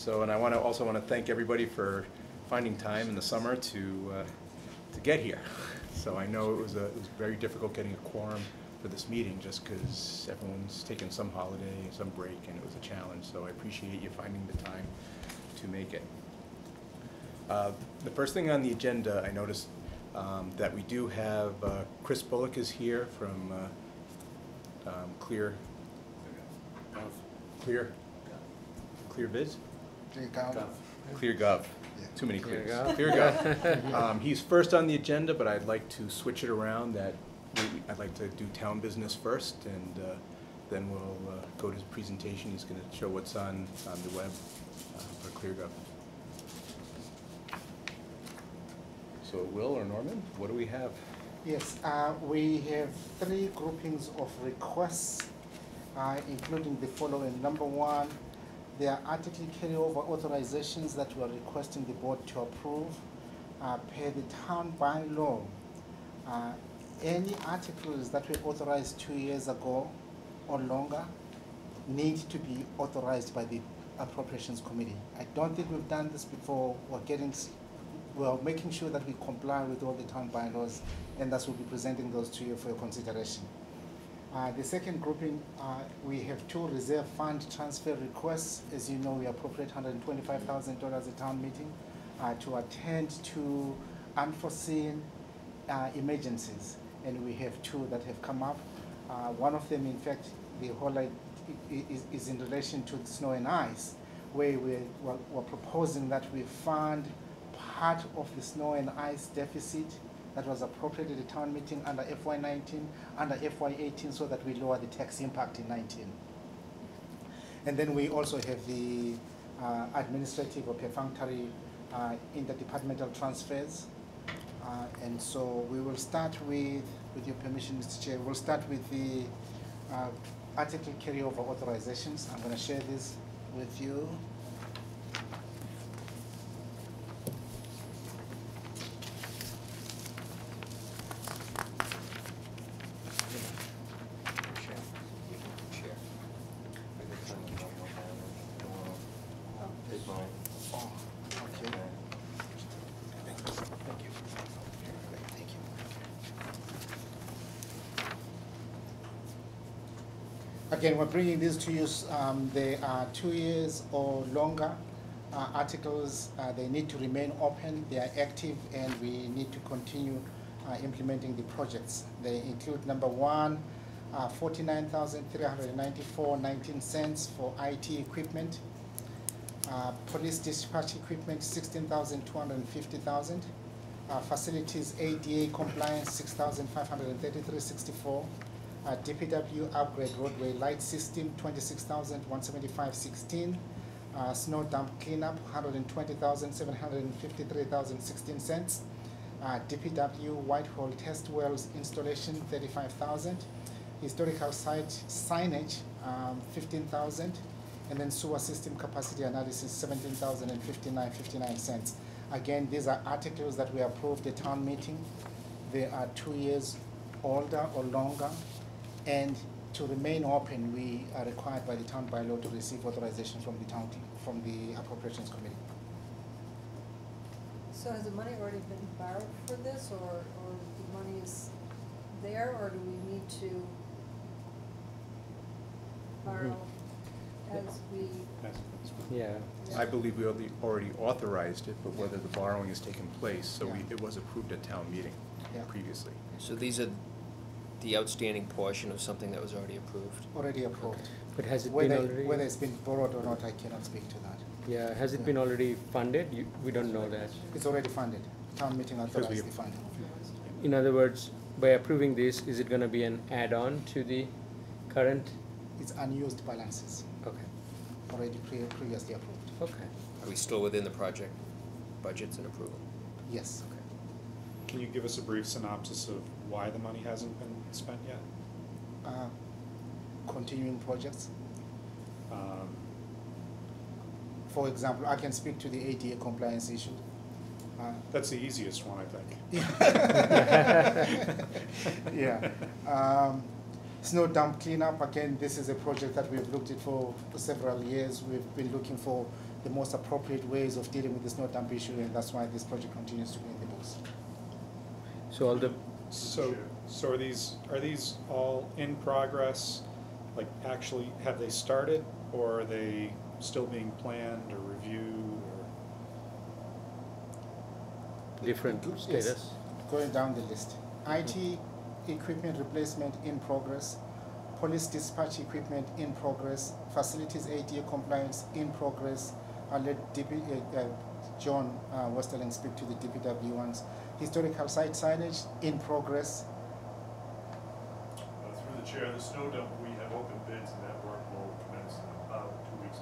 So, and I want to, also want to thank everybody for finding time in the summer to, uh, to get here. So I know it was a, it was very difficult getting a quorum for this meeting, just because everyone's taken some holiday, some break, and it was a challenge. So I appreciate you finding the time to make it. Uh, The first thing on the agenda, I noticed um, that we do have, uh, Chris Bullock is here from uh, um, Clear, Clear, Clear Viz? Clear Gov. Too many Clear clears. Gov. Clear Gov. Um, He's first on the agenda, but I'd like to switch it around that maybe I'd like to do town business first and uh, then we'll uh, go to his presentation. He's gonna show what's on, on the web uh, for Clear Gov. So Will or Norman, what do we have? Yes, uh, we have three groupings of requests, uh, including the following. Number one, there are article carryover authorizations that we are requesting the board to approve. Uh, per the town bylaw, uh, any articles that were authorized two years ago or longer need to be authorized by the appropriations committee. I don't think we've done this before. We're getting, we're making sure that we comply with all the town bylaws, and thus we'll be presenting those to you for your consideration. Uh, the second grouping, uh, we have two reserve fund transfer requests. As you know, we appropriate hundred and twenty-five thousand dollars at town meeting, uh, to attend to unforeseen, uh, emergencies. And we have two that have come up. Uh, one of them, in fact, the whole, is, is in relation to the snow and ice, where we, we're, we're proposing that we fund part of the snow and ice deficit that was appropriated at the town meeting under FY nineteen, under FY eighteen, so that we lower the tax impact in nineteen. And then we also have the uh, administrative or perfunctory uh, interdepartmental transfers. Uh, And so we will start with, with your permission, Mr. Chair, we'll start with the uh, article carryover authorizations. I'm going to share this with you. Again, we're bringing these to you. Um, they are two years or longer uh, articles. Uh, they need to remain open, they are active, and we need to continue uh, implementing the projects. They include number one, uh, 49,394.19 cents for IT equipment, uh, police dispatch equipment 16,250,000, uh, facilities ADA compliance 6,533.64, at DPW upgrade roadway light system, 26,175.16. Uh, snow dump cleanup, 120,753,016 cents. Uh, DPW Whitehall test wells installation, 35,000. Historical site signage, um, 15,000. And then sewer system capacity analysis, 17,059.59 cents. Again, these are articles that we approved at town meeting. They are two years older or longer and to remain open, we are required by the town bylaw to receive authorization from the town, from the appropriations committee. So has the money already been borrowed for this, or, or the money is there, or do we need to borrow as we? Yeah, I believe we already- already authorized it, but whether the borrowing has taken place, so we, Yeah. it was approved at town meeting Yeah. previously. So these are the outstanding portion of something that was already approved? Already approved. but has it been Whether, already? whether it's been borrowed or not, I cannot speak to that. Yeah, has it been already funded? You, we don't know that. It's already funded. Town meeting Because authorized the funding. In other words, by approving this, is it gonna be an add-on to the current? It's unused balances, Okay, already pre- previously approved. okay. Are we still within the project budgets and approval? Yes. Okay. Can you give us a brief synopsis of why the money hasn't been spent yet? Uh, Continuing projects. Um, For example, I can speak to the ADA compliance issue. Uh, That's the easiest one, I think. Yeah. Um, Snow dump cleanup, again, this is a project that we've looked at for for several years. We've been looking for the most appropriate ways of dealing with the snow dump issue, and that's why this project continues to be in the books. So all the, So, so are these, are these all in progress? Like, actually, have they started, or are they still being planned or reviewed, or? different Yes. status? Going down the list. IT equipment replacement in progress, police dispatch equipment in progress, facilities ADA compliance in progress. I'll let DP, uh, uh, John uh, Westerlind speak to the DPW ones. Historical site signage in progress. Uh, Through the chair, the snow dump, we have open bids and that work will commence in about two weeks.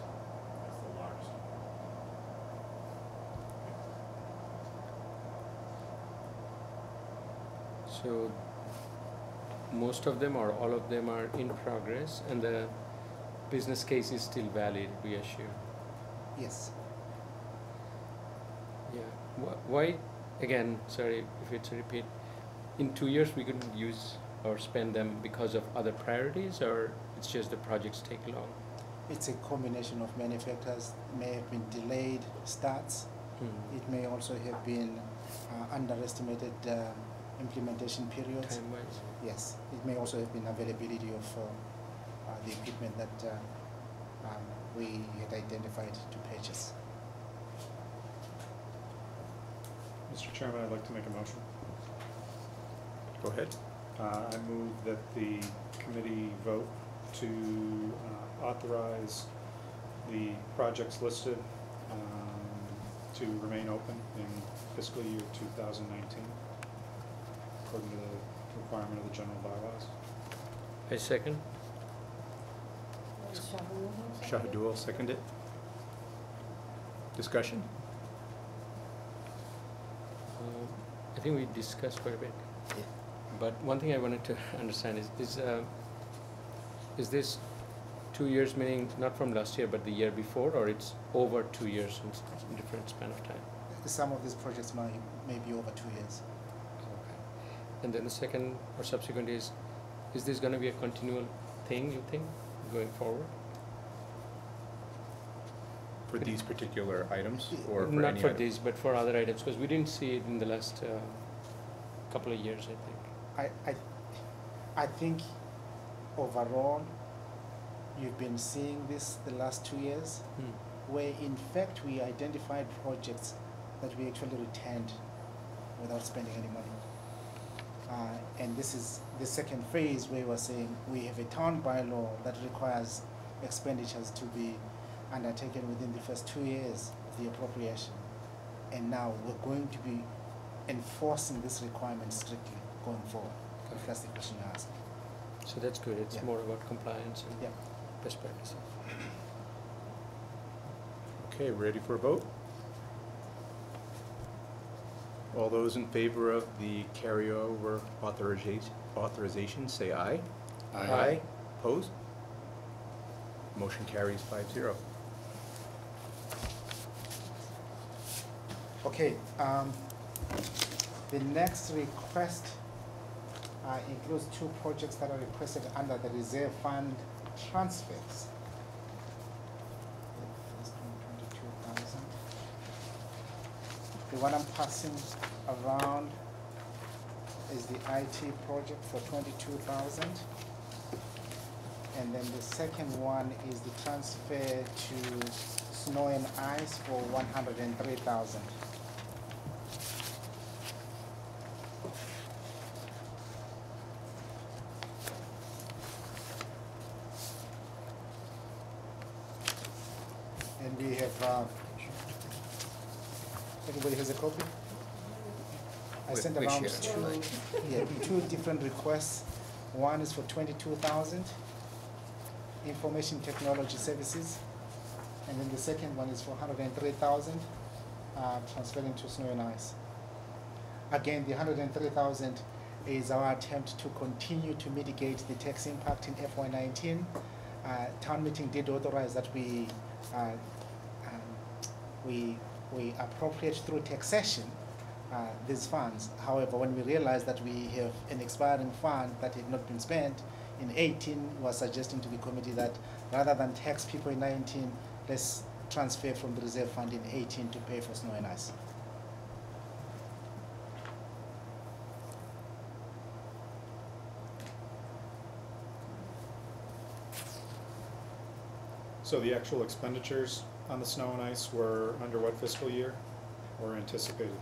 That's the largest. So most of them or all of them are in progress and the business case is still valid, we assure. Yes. Yeah, Wh- why, again, sorry if it's a repeat, in two years we couldn't use or spend them because of other priorities or it's just the projects take long? It's a combination of many factors. It May have been delayed starts. Hmm. It may also have been uh, underestimated uh, implementation periods. Time-wise? Yes, it may also have been availability of uh, uh, the equipment that uh, um, we had identified to purchase. Mr. Chairman, I'd like to make a motion. Go ahead. Uh, I move that the committee vote to uh, authorize the projects listed um, to remain open in fiscal year two thousand nineteen, according to the requirement of the general bylaws. I second. Is Shahadul, second it. Discussion? Um, I think we discussed quite a bit. Yeah. But one thing I wanted to understand is, is, uh, is this two years, meaning not from last year, but the year before, or it's over two years in s- different span of time? Some of these projects may, may be over two years. Okay. And then the second or subsequent is, is this gonna be a continual thing, you think, going forward? For these particular items or for Not any for item? these, but for other items, because we didn't see it in the last, uh, couple of years, I think. I, I, I think overall, you've been seeing this the last two years, Hmm. where in fact we identified projects that we actually returned without spending any money. Uh, and this is the second phase where we're saying we have a town bylaw that requires expenditures to be undertaken within the first two years of the appropriation. And now we're going to be enforcing this requirement strictly going forward, if that's the question you ask. So that's good, it's Yeah. more about compliance and Yeah. best practices. Okay, ready for a vote? All those in favor of the carryover authorization, authorization, say aye. Aye. Opposed? Motion carries five zero. Okay, um, the next request uh, includes two projects that are requested under the reserve fund transfers. The one I'm passing around is the IT project for 22,000. And then the second one is the transfer to snow and ice for 103,000. Sent we around share, two, right. yeah, two different requests. One is for twenty-two thousand, information technology services. And then the second one is for hundred and three thousand, uh, transferring to snow and ice. Again, the hundred and three thousand is our attempt to continue to mitigate the tax impact in FY nineteen. Uh, town meeting did authorize that we, uh, um, we, we appropriate through taxation, uh, these funds. However, when we realized that we have an expiring fund that had not been spent, in eighteen, was suggesting to the committee that rather than tax people in nineteen, let's transfer from the reserve fund in eighteen to pay for snow and ice. So the actual expenditures on the snow and ice were under what fiscal year or anticipated?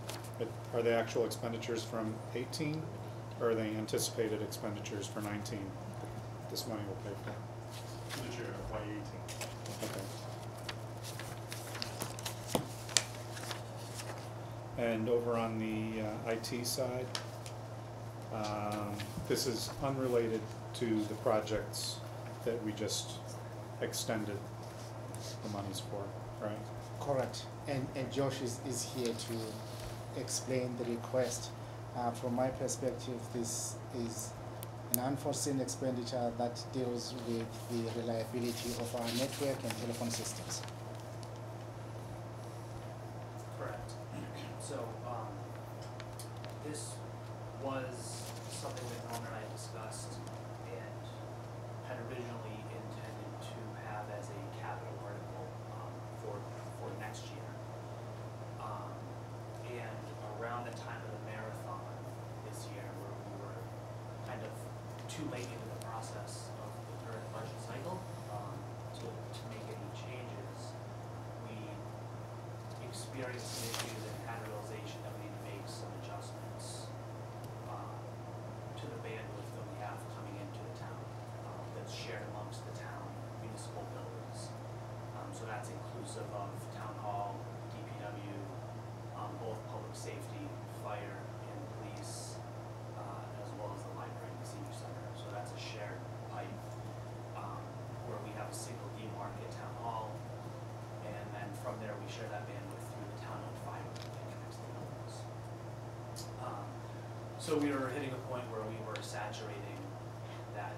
It- Are they actual expenditures from eighteen or are they anticipated expenditures for nineteen? This money will pay for. Through the chair, FY eighteen. Okay. And over on the uh, IT side, um, this is unrelated to the projects that we just extended the monies for, right? Correct, and, and Josh is, is here to explain the request. Uh, from my perspective, this is an unforeseen expenditure that deals with the reliability of our network and telephone systems. Correct. So, um, this was something that Norman and I discussed and had originally intended to have as a capital article, um, for, for next year. Um, and around the time of the marathon this year, where we were kind of too late into the process of the current budget cycle, um, to, to make any changes, we experienced some issues and had a realization that we need to make some adjustments um, to the bandwidth that we have coming into the town, um, that's shared amongst the town municipal buildings. Um, so that's inclusive of town hall, DPW, um, both public safety, fire, and police, uh, as well as the library and the senior center. So that's a shared pipe, um, where we have a single demarc at town hall, and then from there, we share that bandwidth through the town-owned fiber that connects the buildings. Um, so we are hitting a point where we were saturating that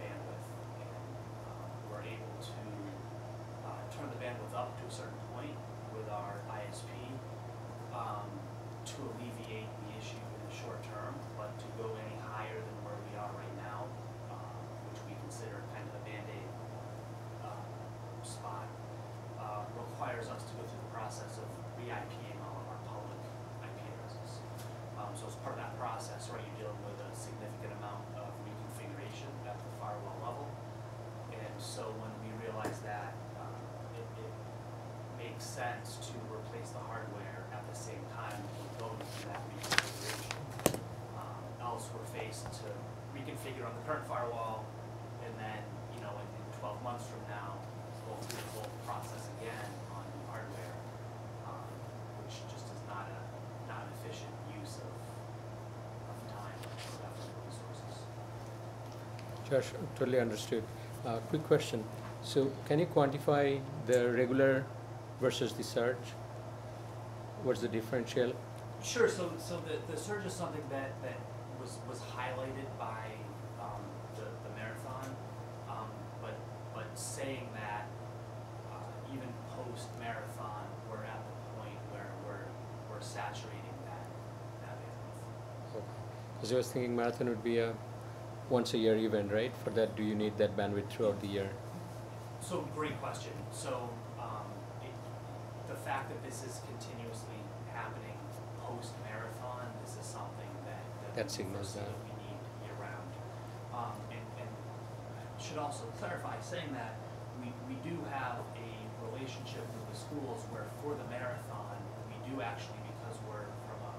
bandwidth, and, um, we're able to, uh, turn the bandwidth up to a certain point with our ISP, um, to alleviate the issue in the short term, but to go any higher than where we are right now, um, which we consider kind of a Band-Aid, uh, spot, uh, requires us to go through the process of re-IPing all of our public IP addresses. Um, so as part of that process, right, you're dealing with a significant amount of reconfiguration at the firewall level. And so when we realized that, um, it, it makes sense to replace the hardware at the same time we're going through that reconfiguration. Um, else we're faced to reconfigure on the current firewall and then, you know, in, in twelve months from now, go through the whole process again on new hardware, um, which just is not a, not an efficient use of, of time or effort or resources. Josh, totally understood. Uh, quick question. So can you quantify the regular versus the surge? What's the differential? Sure, so, so the, the surge is something that, that was, was highlighted by, um, the, the marathon. Um, but, but saying that, uh, even post-marathon, we're at the point where we're, we're saturating that, that. Because I was thinking marathon would be a once a year event, right? For that, do you need that bandwidth throughout the year? So, great question. So, um, it, the fact that this is continuously happening post-marathon, this is something that, that. That signals that. We need year-round. Um, and, and I should also clarify, saying that we, we do have a relationship with the schools where for the marathon, we do actually, because we're from a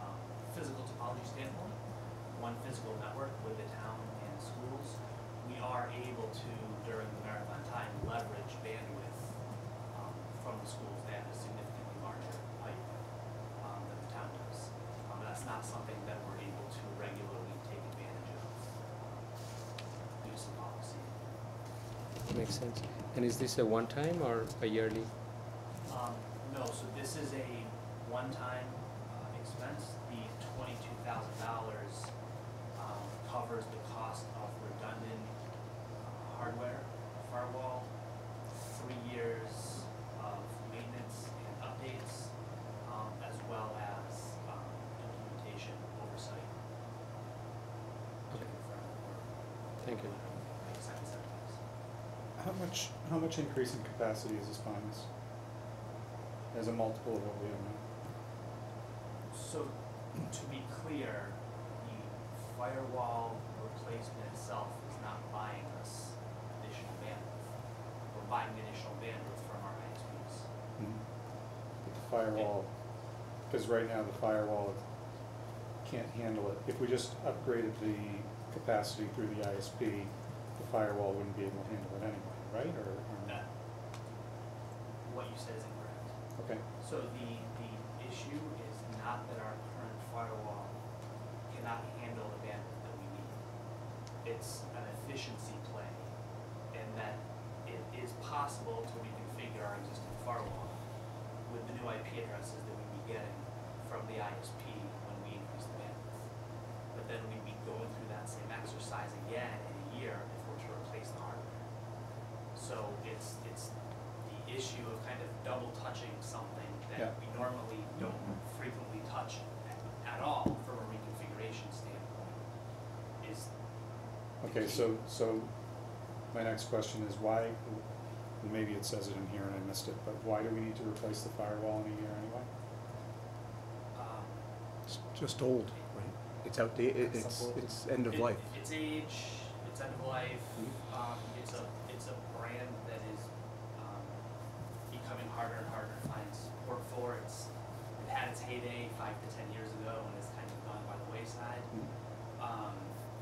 physical topology standpoint, one physical network with the town schools, we are able to, during the marathon time, leverage bandwidth um, from the schools. They have a significantly larger pipe um, than the town does. Um, That's not something that we're able to regularly take advantage of um, due policy. Makes sense. And is this a one-time or a yearly? Um, no, so this is a one-time, uh, expense. The twenty-two thousand dollars, um, covers the cost of redundant, uh, hardware, firewall, three years of maintenance and updates, um, as well as, um, implementation oversight. to Okay. confirm that we're Thank you. Makes sense, that does. How much, increase in capacity is this buying us? as a multiple of what we have now. So, to be clear, the firewall replacement itself is not buying us additional bandwidth. We're buying additional bandwidth from our ISPs. Mm-hmm. But the firewall, because right now the firewall can't handle it. If we just upgraded the capacity through the ISP, the firewall wouldn't be able to handle it anyway, right? Or, or That, what you said is incorrect. Okay, So the, the issue is not that our current firewall cannot handle the bandwidth that we need. It's an efficiency play, and that it is possible to reconfigure our existing firewall with the new IP addresses that we'd be getting from the ISP when we increase the bandwidth. But then we'd be going through that same exercise again in a year if we're to replace the hardware. So it's, it's the issue of kind of double touching something Yeah. that we normally don't frequently touch at all from a reconfiguration standpoint is. the okay, key. so, so my next question is why, and maybe it says it in here and I missed it, but why do we need to replace the firewall in a year anyway? Um, It's just old, right? It's outdated, it's, it's end of it- life. It's age, it's end of life, um, it's a, it's a brand that is, um, becoming harder and harder to find It's, it had its heyday five to ten years ago and it's kind of gone by the wayside. Um,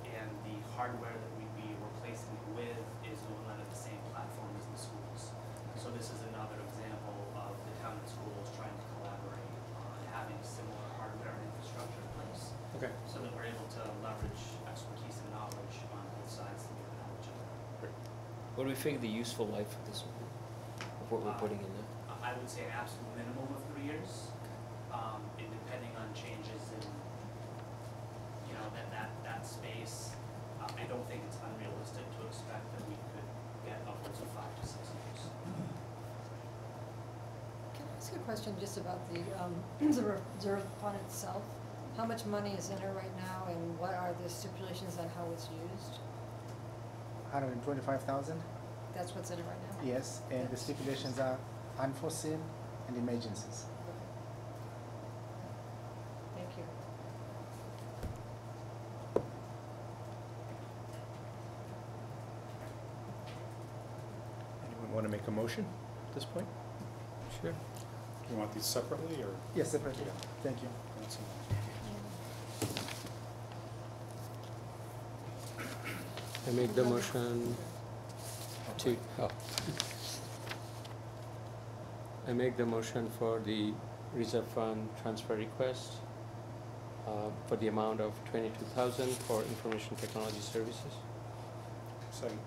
and the hardware that we'd be replacing it with is going on the same platform as the schools. So this is another example of the town and schools trying to collaborate on having similar hardware and infrastructure in place Okay. so that we're able to leverage expertise and knowledge on both sides to get to know each other. What do we figure the useful life of this will be, of what we're putting in there? I would say an absolute minimum years, um, and depending on changes in, you know, that, that, that space. Uh, I don't think it's unrealistic to expect that we could get upwards of five to six years. Can I ask a question just about the, um, the reserve fund itself? How much money is in it right now and what are the stipulations on how it's used? Hundred and twenty-five thousand? That's what's in it right now? Yes, and the stipulations are unforeseen and emergencies. Thank you. Anyone make a motion at this point? Sure. Do You want these separately or? Yes, separately, thank you. That's enough. I make the motion to, oh. I make the motion for the reserve fund transfer request uh, for the amount of twenty-two thousand for information technology services. Second.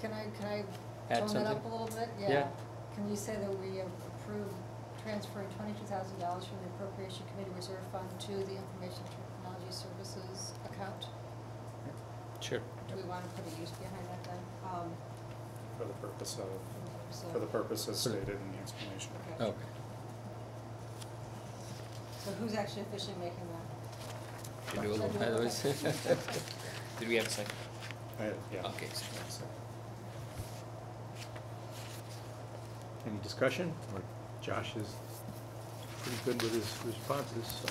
Can I, can I Add tone that up a little bit? Yeah. Can you say that we have approved transferring twenty-two thousand dollars from the appropriation committee reserve fund to the information technology services account? Sure. Do we wanna put a use behind that then? Um, For the purpose of, so- for the purpose as For the- stated in the explanation. Okay. Okay. So who's actually officially making that? Should do a little, Should I do a otherwise- Did we have a second? I yeah. Okay, so- So, Any discussion? Or Josh is pretty good with his responses, so.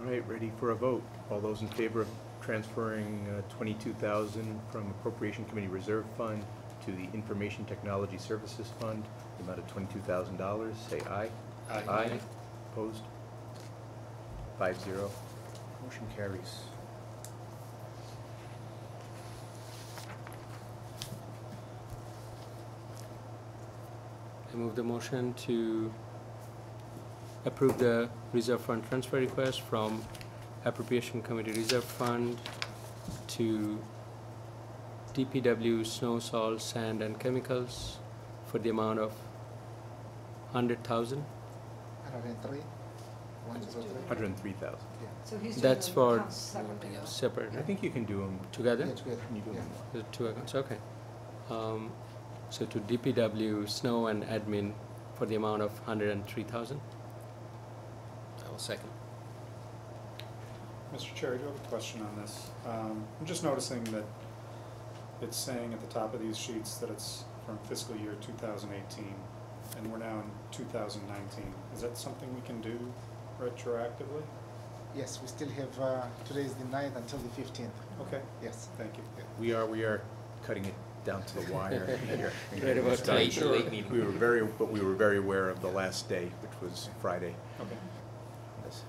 All right, ready for a vote. All those in favor of transferring uh, twenty-two thousand from appropriation committee reserve fund to the information technology services fund, the amount of twenty-two thousand dollars, say aye. Aye. Aye. Opposed? Five zero. Motion carries. Move the motion to approve the reserve fund transfer request from appropriation committee reserve fund to DPW snow, salt, sand and chemicals for the amount of hundred thousand. Hundred and three, one zero three. Hundred and three thousand. Yeah. So he's doing That's the for- accounts separately. Yeah. Separate, I think you can do them together? Yeah, together, Can you do yeah. them The two accounts, okay. Um, so to DPW, snow and admin for the amount of hundred and three thousand. I will second. Mr. Chair, I do have a question on this. Um, I'm just noticing that it's saying at the top of these sheets that it's from fiscal year two thousand eighteen, and we're now in two thousand nineteen. Is that something we can do retroactively? Yes, we still have, uh, today is the 9th until the fifteenth. Okay, Yes. thank you. We are, we are cutting it down to the wire here. Right about time. Late, late meeting. We were very, but we were very aware of the last day, which was Friday. Okay. Yes.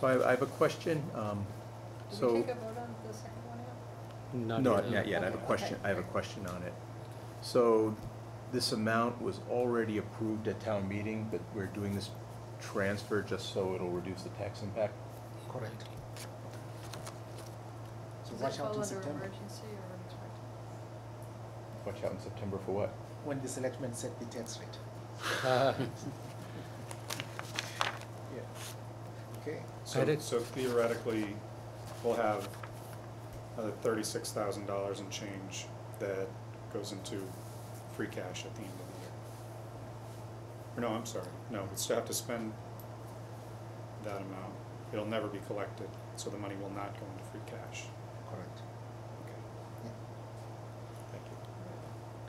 So I, I have a question, um, Did so. take a vote on the second one yet? Not No, yet. not yet, I have a Okay, question, okay, I have a question on it. So, this amount was already approved at town meeting, but we're doing this transfer just so it'll reduce the tax impact? Correct. So Does that watch fall out in under September, emergency or unexpected? Watch out in September for what? when the selectmen set the tax rate. Uh, Okay? So, Edit. so theoretically, we'll have another thirty-six thousand dollars in change that goes into free cash at the end of the year. Or no, I'm sorry, no, we still have to spend that amount. It'll never be collected, so the money will not go into free cash. Correct. Okay, Yeah. thank you.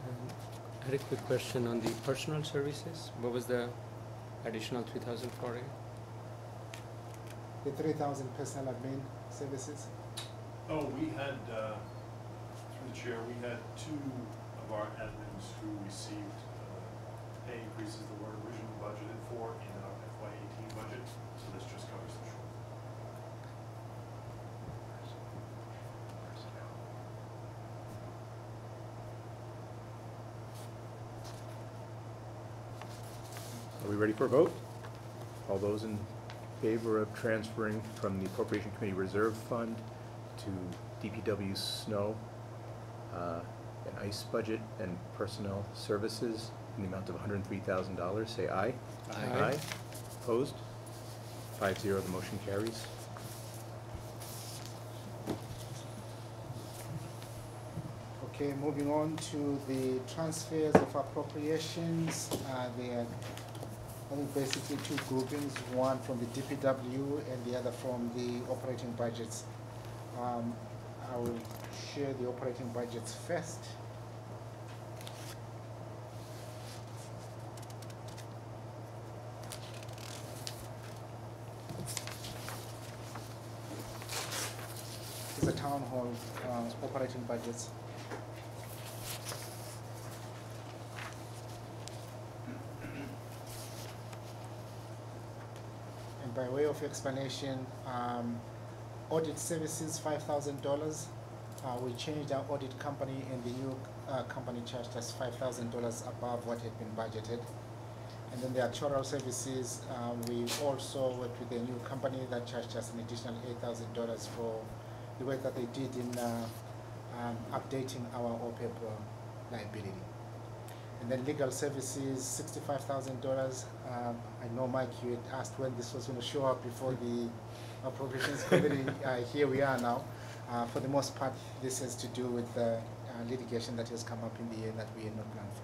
um, I had a quick question on the personal services. What was the additional three thousand for it? The three thousand personal admin services, Oh, we had, uh, through the chair, we had two of our admins who received uh, pay increases that were originally budgeted for in our FY eighteen budget, so this just covers the short. Are we ready for a vote? All those in favor of transferring from the Appropriation Committee Reserve Fund to DPW Snow, uh, and ICE budget and personnel services in the amount of hundred and three thousand dollars, say aye. Aye. Opposed? Five zero, the motion carries. okay, moving on to the transfers of appropriations, uh, there are, I think basically two groupings, one from the DPW and the other from the operating budgets. Um, I will share the operating budgets first. These a town hall, uh, operating budgets. By way of explanation, um, audit services, five thousand dollars. Uh, we changed our audit company and the new, uh, company charged us five thousand dollars above what had been budgeted. And then the actuarial services, uh, we also worked with a new company that charged us an additional eight thousand dollars for the work that they did in, uh, um, updating our OPEB uh, liability. And then legal services, sixty-five thousand dollars. Um, I know, Mike, you had asked when this was gonna show up before the appropriations committee. Uh, here we are now. Uh, for the most part, this has to do with, uh, uh, litigation that has come up in the year that we had not planned for.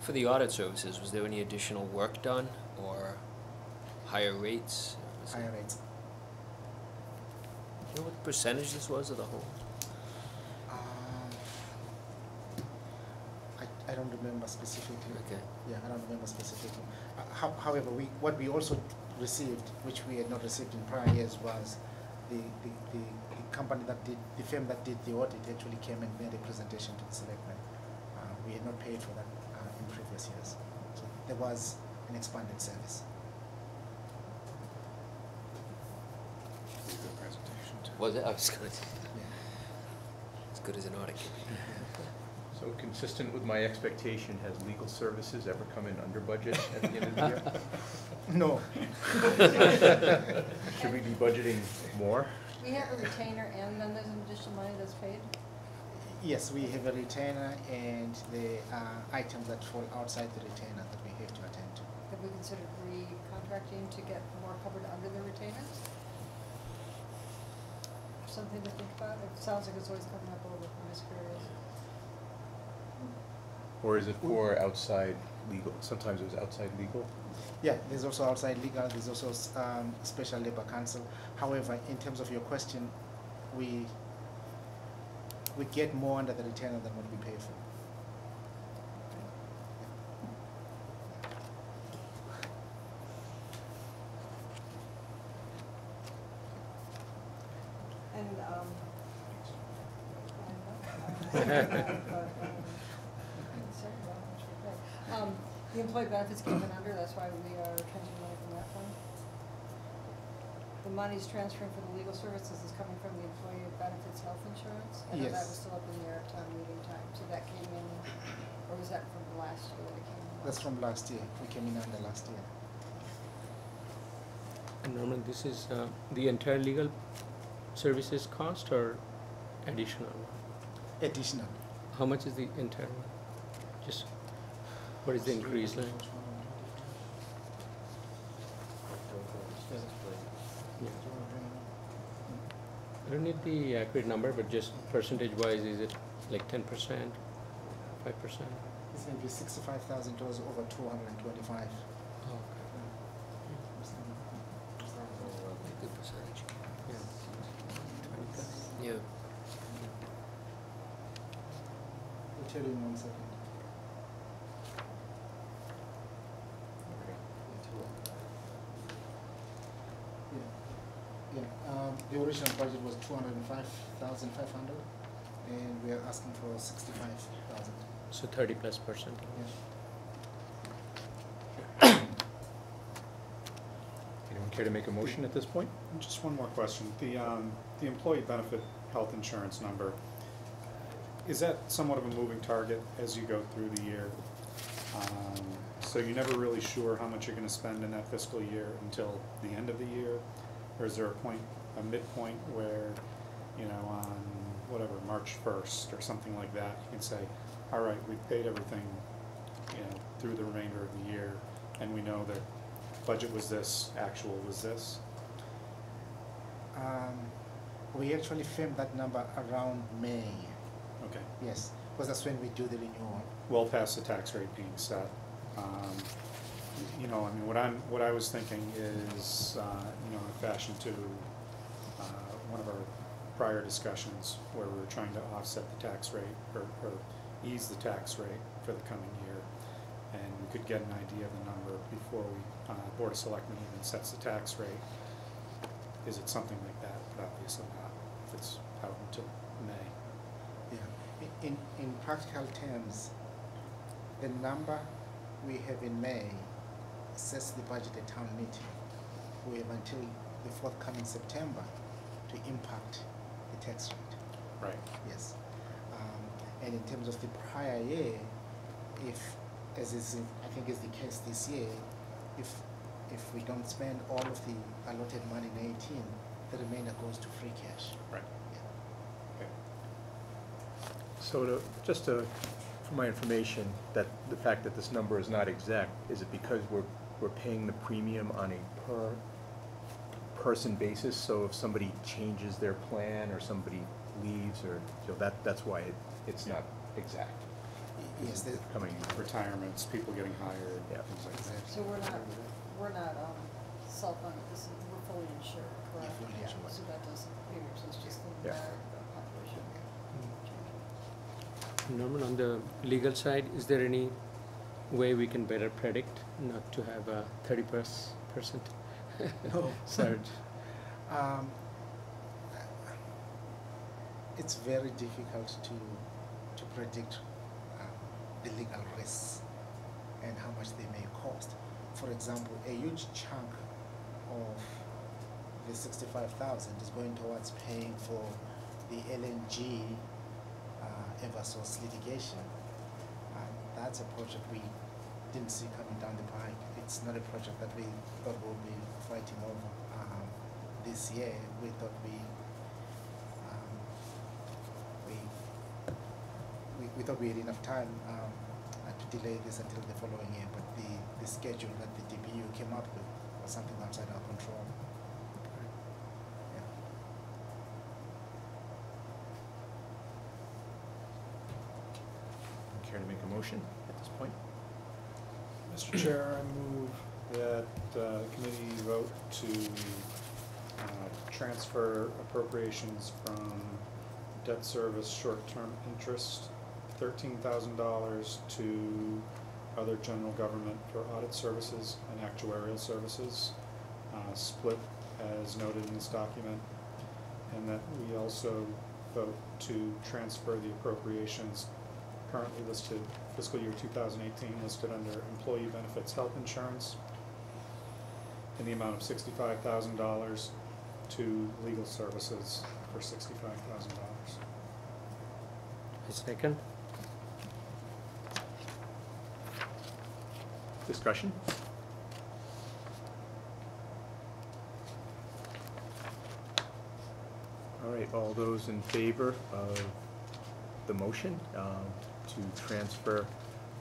For the audit services, was there any additional work done or higher rates? Was it- Higher rates. You know what percentage this was of the whole? Um, I, I don't remember specifically. Okay. Yeah, I don't remember specifically. Uh, how, however, we, what we also received, which we had not received in prior years, was the, the, the, the company that did, the firm that did the audit actually came and made a presentation to the selectmen. Uh, we had not paid for that, uh, in previous years. So there was an expanded service. Good presentation. Was it? I was gonna Yeah. as good as an audit can be. So consistent with my expectation, has legal services ever come in under budget at the end of the year? No. Should we be budgeting more? We have a retainer and then there's an additional money that's paid? Yes, we have a retainer and the, uh, items that fall outside the retainer that we have to attend to. Have we considered re-contracting to get more covered under the retainer? Something to think about, it sounds like it's always coming up over from this period. Or is it for outside legal? Sometimes it was outside legal? Yeah, there's also outside legal, there's also um, special labor counsel. However, in terms of your question, we we get more under the retainer than what we pay for. And, um. Um, the employee benefits came in under, that's why we are transferring money from that fund. The money's transferring for the legal services is coming from the employee benefits health insurance. I know that Yes. was still up in the air at town meeting time, so that came in, or was that from last year that it came in? That's from last year, we came in under last year. And Norman, this is uh, the entire legal services cost or additional? Additional. How much is the entire one? Just, what is the increase like? Yeah. I don't need the accurate number, but just percentage wise, is it like ten percent, five percent? It's gonna be sixty-five thousand dollars over two hundred and twenty-five. Good percentage. Yeah. Yeah. I'll tell you in one second. Yeah, yeah, um, the original budget was two hundred and five thousand five hundred, and we are asking for sixty-five thousand, So thirty plus percent. yeah. Anyone care to make a motion at this point? Just one more question. The, um, the employee benefit health insurance number, is that somewhat of a moving target as you go through the year? Um, So you're never really sure how much you're gonna spend in that fiscal year until the end of the year? Or is there a point, a midpoint where, you know, on whatever, March first or something like that, you can say, all right, we've paid everything, you know, through the remainder of the year, and we know that budget was this, actual was this? Um, we actually firmed that number around May, Okay. yes, because that's when we do the renewal. well past the tax rate being set. Um, You know, I mean, what I'm, what I was thinking is, uh, you know, in fashion to uh, one of our prior discussions where we were trying to offset the tax rate or, or ease the tax rate for the coming year. And we could get an idea of the number before we, uh, Board of Selectmen even sets the tax rate. Is it something like that? But obviously not, if it's out until May. Yeah, in, in practical terms, the number we have in May sets the budget at town meeting. We have until the forthcoming September to impact the tax rate, Right. yes. And in terms of the prior year, if, as is, I think is the case this year, if, if we don't spend all of the allotted money in eighteen, the remainder goes to free cash. Right. So to, just to, for my information, that the fact that this number is not exact, is it because we're, we're paying the premium on a per person basis? So if somebody changes their plan or somebody leaves or, you know, that, that's why it, it's not exact. Yes, the, Coming, retirements, people getting hired, Yeah. things like that. So we're not, we're not, um, self-funded, this is, we're fully insured, correct? fully Yeah, insured. So that doesn't figure, so it's just the Yeah. entire population. Norman, on the legal side, is there any way we can better predict not to have a thirty plus percent No. surge? Um, it's very difficult to, to predict um, the legal risks and how much they may cost. For example, a huge chunk of the sixty-five thousand is going towards paying for the LNG uh, Eversource litigation. Um, that's a project we didn't see coming down the pike. It's not a project that we thought we'll be fighting over um, this year. We thought we, um, we, we, we thought we had enough time um, to delay this until the following year, but the, the schedule that the DPU came up with was something outside our control. Yeah. care care to make a motion at this point? Mr. Chair, I move that uh, the committee vote to uh, transfer appropriations from debt service short-term interest, thirteen thousand dollars to other general government for audit services and actuarial services, uh, split as noted in this document. And that we also vote to transfer the appropriations currently listed fiscal year two thousand eighteen listed under employee benefits health insurance in the amount of sixty-five thousand dollars to legal services for sixty-five thousand dollars. A second? Discussion? All right, all those in favor of the motion um, to transfer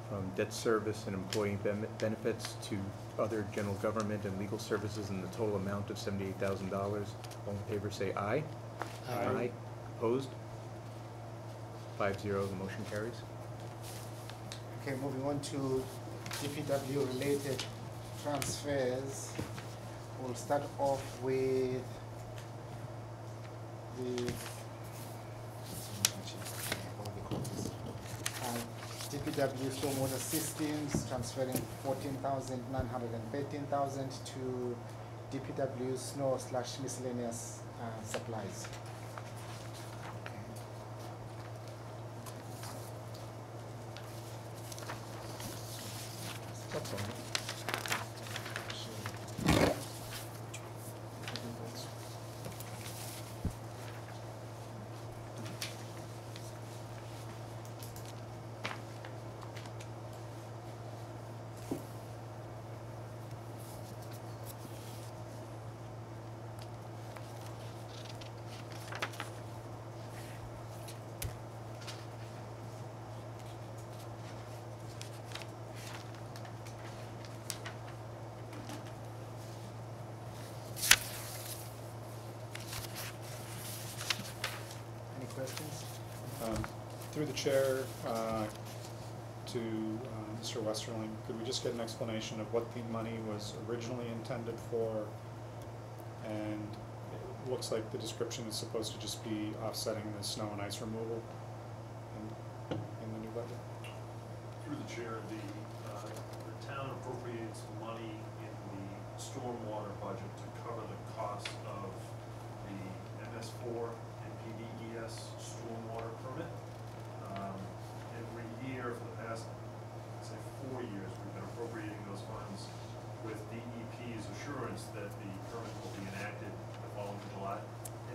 from debt service and employee ben- benefits to other general government and legal services in the total amount of seventy-eight thousand dollars, all in favor say aye. Aye. Opposed? Five zero, the motion carries. Okay, moving on to DPW related transfers. We'll start off with the DPW stormwater systems transferring fourteen thousand nine hundred and thirteen thousand to DPW snow slash miscellaneous uh, supplies. That's all. Any questions? Um, Through the chair, uh, to uh, Mr. Westerlind, could we just get an explanation of what the money was originally intended for? And it looks like the description is supposed to just be offsetting the snow and ice removal in, in the new budget. Through the chair, the, uh, the town appropriates money in the stormwater budget to cover the cost of the MS four and PDES stormwater permit. Um, every year for the past, I'd say, four years, we've been appropriating those funds with DEP's assurance that the permit will be enacted the following July.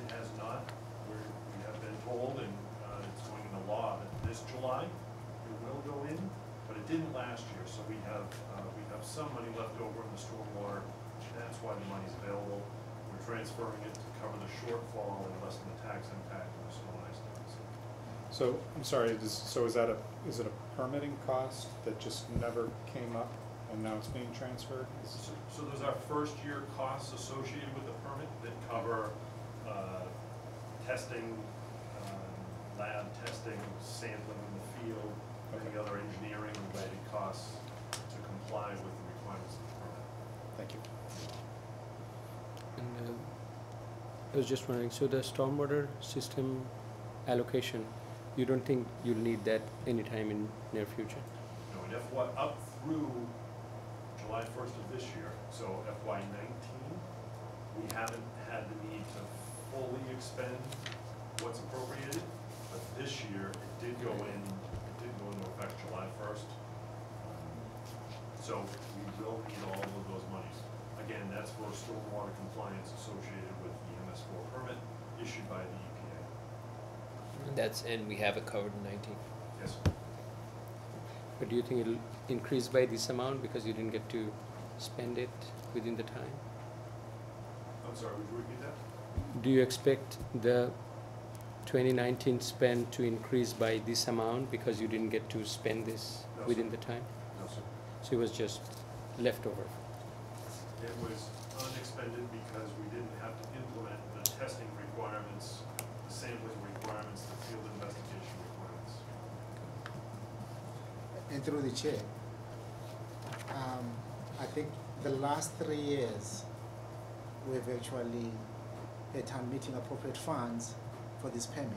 It has not. We're, we have been told, and, uh, it's going into law, that this July, it will go in, but it didn't last year, so we have, uh, we have some money left over in the stormwater. The money's available. We're transferring it to cover the shortfall and lessen the tax impact of the snow and ice days. So, I'm sorry, is, so is that a, is it a permitting cost that just never came up and now it's being transferred? Is- So, so those are first year costs associated with the permit that cover, uh, testing, um, lab testing, sampling in the field, and the other engineering related costs to comply with the requirements of the permit. Thank you. And uh, I was just wondering, so the stormwater system allocation, you don't think you'll need that anytime in near future? No, in FY, up through July first of this year, so FY nineteen, we haven't had the need to fully expend what's appropriated, but this year, it did go in, it did go into effect July first. So we will need all of those monies. Again, that's for stormwater compliance associated with the MS four permit issued by the EPA. That's, and we have it covered in nineteen. Yes, But do you think it'll increase by this amount because you didn't get to spend it within the time? I'm sorry, would you repeat that? Do you expect the 2019 spend to increase by this amount because you didn't get to spend this No, within sir. the time? No, sir. So it was just leftover? It was unexpended because we didn't have to implement the testing requirements, the sampling requirements, the field investigation requirements. And through the chair, um, I think the last three years, we've actually had town meeting appropriate funds for this permit.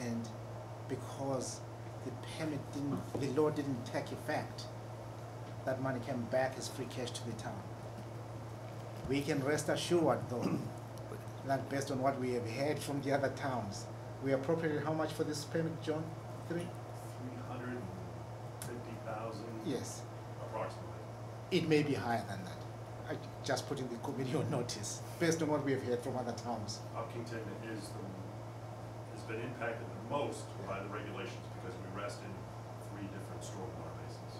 And because the permit didn't, the law didn't take effect, that money came back as free cash to the town. We can rest assured though, that based on what we have heard from the other towns, we appropriated how much for this permit, John? Three? Three hundred and fifty thousand? Yes. Approximately. It may be higher than that. I just putting the committee on notice, based on what we have heard from other towns. Hopkinton is the, has been impacted the most by the regulations because we rest in three different stormwater basins.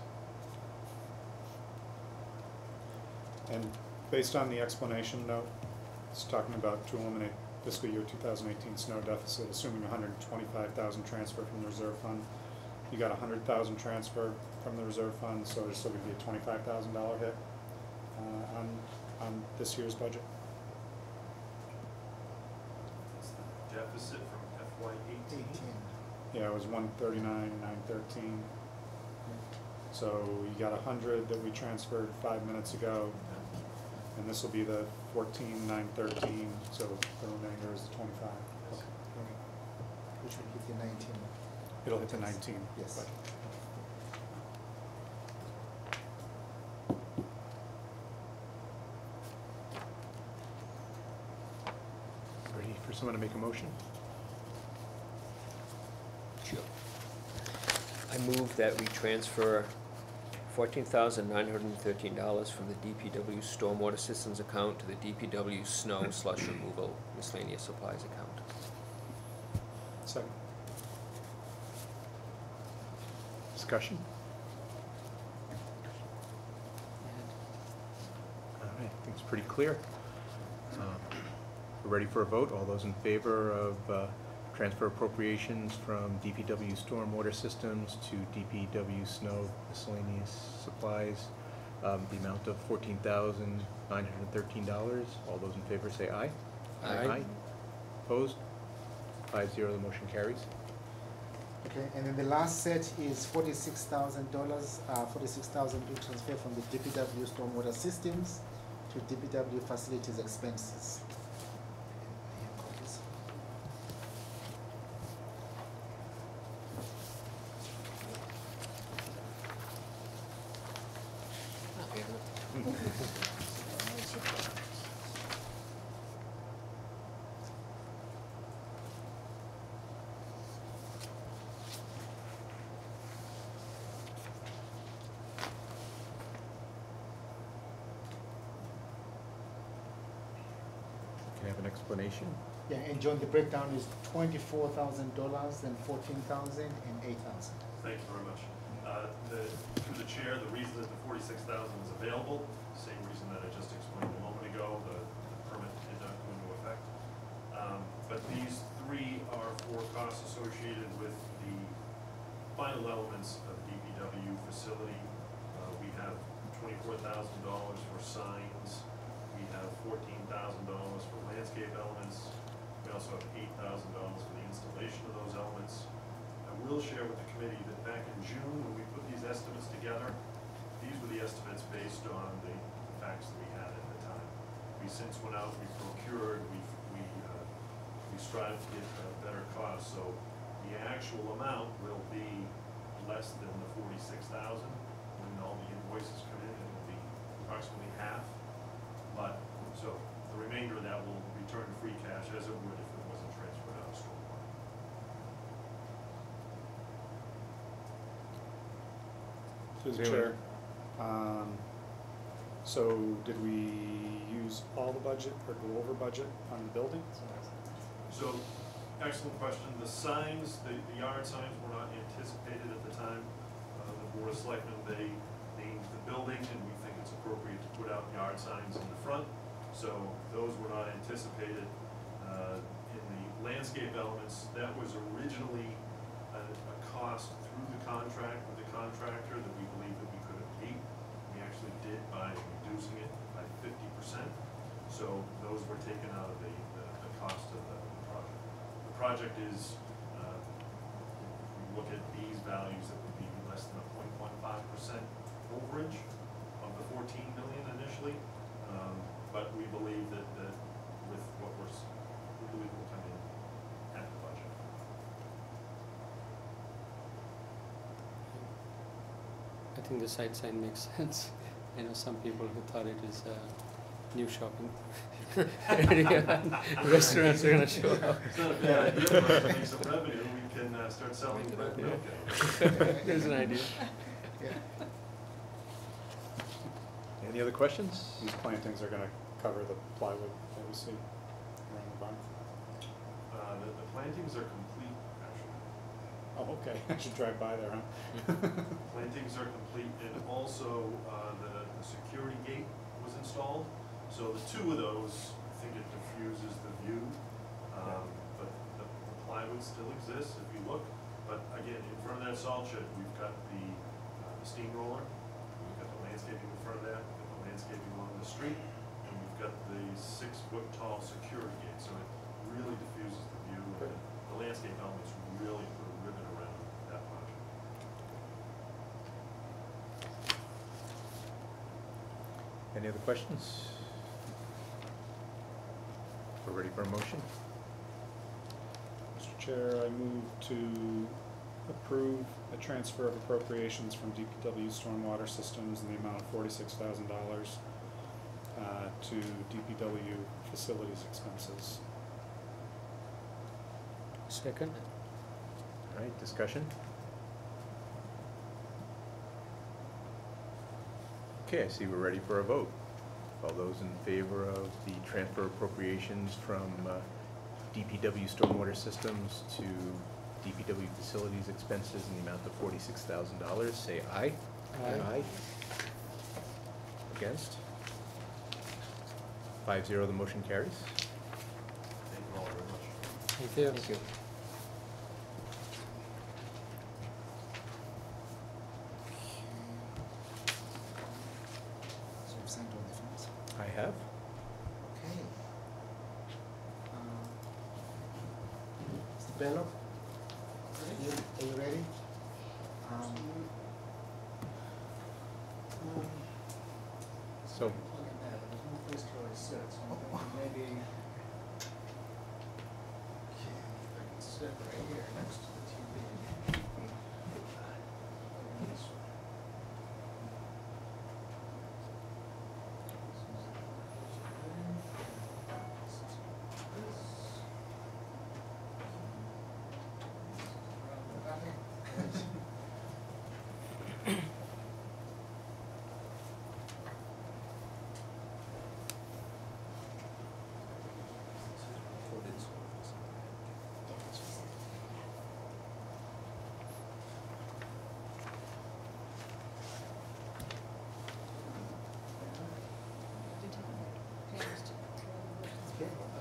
And based on the explanation note, it's talking about to eliminate fiscal year two thousand eighteen snow deficit, assuming hundred and twenty-five thousand transfer from the reserve fund. You got a hundred thousand transfer from the reserve fund, so there's still gonna be a twenty-five thousand dollar hit, uh, on, on this year's budget. It's the deficit from FY eighteen. Eighteen. Yeah, it was one thirty-nine, nine thirteen. So you got a hundred that we transferred five minutes ago, and this will be the fourteen, nine thirteen, so the remainder is the twenty-five. Yes. Which will hit the nineteen. It'll hit the nineteen. Yes. budget. Ready for someone to make a motion? Sure. I move that we transfer fourteen thousand nine hundred and thirteen dollars from the DPW Stormwater Systems account to the DPW Snow Slush Removal Miscellaneous Supplies account. Second. Discussion? All right, I think it's pretty clear. Um, We're ready for a vote. All those in favor of uh, transfer appropriations from DPW Stormwater Systems to DPW Snow Miscellaneous Supplies, um, the amount of fourteen thousand nine hundred thirteen dollars. All those in favor say aye. Aye. Opposed? Five zero, the motion carries. Okay, and then the last set is forty-six thousand dollars, uh, forty-six thousand being transferred from the DPW stormwater systems to DPW facilities expenses. Here copies. Can I have an explanation? Yeah, and John, the breakdown is twenty-four thousand dollars and fourteen thousand and eight thousand. Thank you very much. Uh, the, through the chair, the reason that the forty-six thousand is available, same reason that I just explained a moment ago, the the permit did not go into effect. Um, but these three are for costs associated with the final elements of the DPW facility. Uh, we have twenty-four thousand dollars for signs, we have fourteen thousand dollars for landscape elements, we also have eight thousand dollars for the installation of those elements. I will share with the committee that back in June, when we put these estimates together, these were the estimates based on the facts that we had at the time. We since went out, we procured, we, we, uh, we strived to get a better cost, so the actual amount will be less than the forty-six thousand. When all the invoices come in, it will be approximately half. But, so, the remainder of that will return to free cash as it would if it wasn't transferred out of stormwater. Through the Zero. chair. Um, so did we use all the budget or go over budget on the building? So, excellent question. The signs, the, the yard signs were not anticipated at the time. Uh, the board of selectmen, they named the building and we think it's appropriate to put out yard signs in the front. So those were not anticipated. Uh, in the landscape elements, that was originally a, a cost through the contract with the contractor that we believed that we could have meet. We actually did by reducing it by fifty percent. So those were taken out of the, the, the cost of the project. The project is, uh, if we look at these values that would be less than a 0.15 percent overage of the fourteen million initially. Um, But we believe that, that with what we're, s- we believe will come in at the budget. I think the site sign makes sense. I know some people who thought it is a new shopping area. Restaurants are gonna show up. It's not a bad idea, but to make some revenue, we can uh, start selling bread and milk. There's an idea. Any other questions? These plantings are gonna cover the plywood that we see around the barn. Uh, the, the plantings are complete, actually. Oh, okay, I should drive by there, huh? Plantings are complete, and also, uh, the, the security gate was installed. So the two of those, I think it diffuses the view. Um, but the the plywood still exists if you look. But again, in front of that salt shed, we've got the, uh, the steamroller, we've got the landscaping in front of that, we've got the landscaping along the street, and we've got the six-foot tall security gate, so it really diffuses the view. and The landscape elements really put a ribbon around that project. Any other questions? We're ready for a motion? Mr. Chair, I move to approve a transfer of appropriations from DPW Stormwater Systems in the amount of forty-six thousand dollars uh, to DPW facilities expenses. Second? All right, discussion? Okay, I see we're ready for a vote. All those in favor of the transfer appropriations from uh, DPW Stormwater Systems to DPW Facilities Expenses in the amount of forty-six thousand dollars, say aye. Aye. Against? Five zero, the motion carries. Thank you all very much. Thank you. Thank you. So we've signed all the forms. I have. Okay. Um, Mr. Bello? You, are you ready? Um, um, So, Look at that, there's no place to really sit, so I'm thinking maybe. Okay, if I can sit right here next to the TV. This way. This.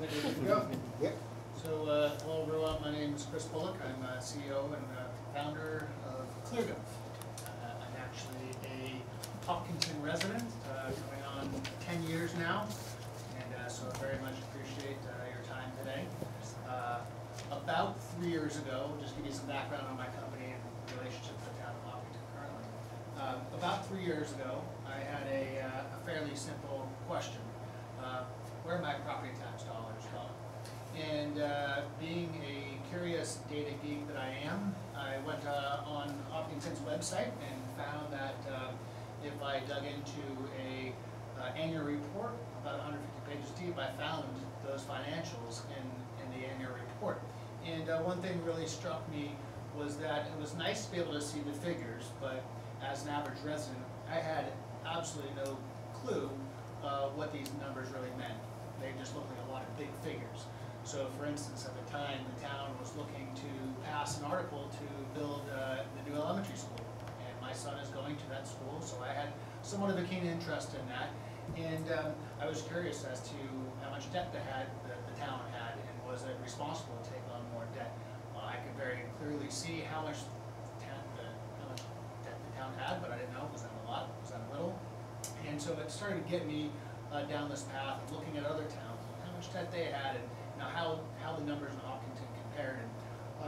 So, uh, hello everyone, my name is Chris Bullock, I'm uh, CEO and uh, founder of ClearGov. Uh, I'm actually a Hopkinton resident, coming on ten years now, and so I very much appreciate your time today. About three years ago, just give you some background on my company and relationship with the town of Hopkinton currently. About three years ago, I had a a fairly simple question. Where my property tax dollars going? And uh, being a curious data geek that I am, I went uh, on Hopkinton's website and found that uh, if I dug into a uh, annual report, about 150 pages deep, I found those financials in, in the annual report. And uh, one thing really struck me was that it was nice to be able to see the figures, but as an average resident, I had absolutely no clue uh, what these numbers really meant. They just looked like a lot of big figures. So for instance, at the time, the town was looking to pass an article to build uh, the new elementary school. And my son is going to that school, so I had somewhat of a keen interest in that. And um, I was curious as to how much debt the had, the, the town had, and was it responsible to take on more debt? Well, I could very clearly see how much town, the, how much debt the town had, but I didn't know, was that a lot, was that a little? And so it started to get me uh, down this path looking at other towns, how much debt they had, and you know, how, how the numbers in Hopkinton compared. And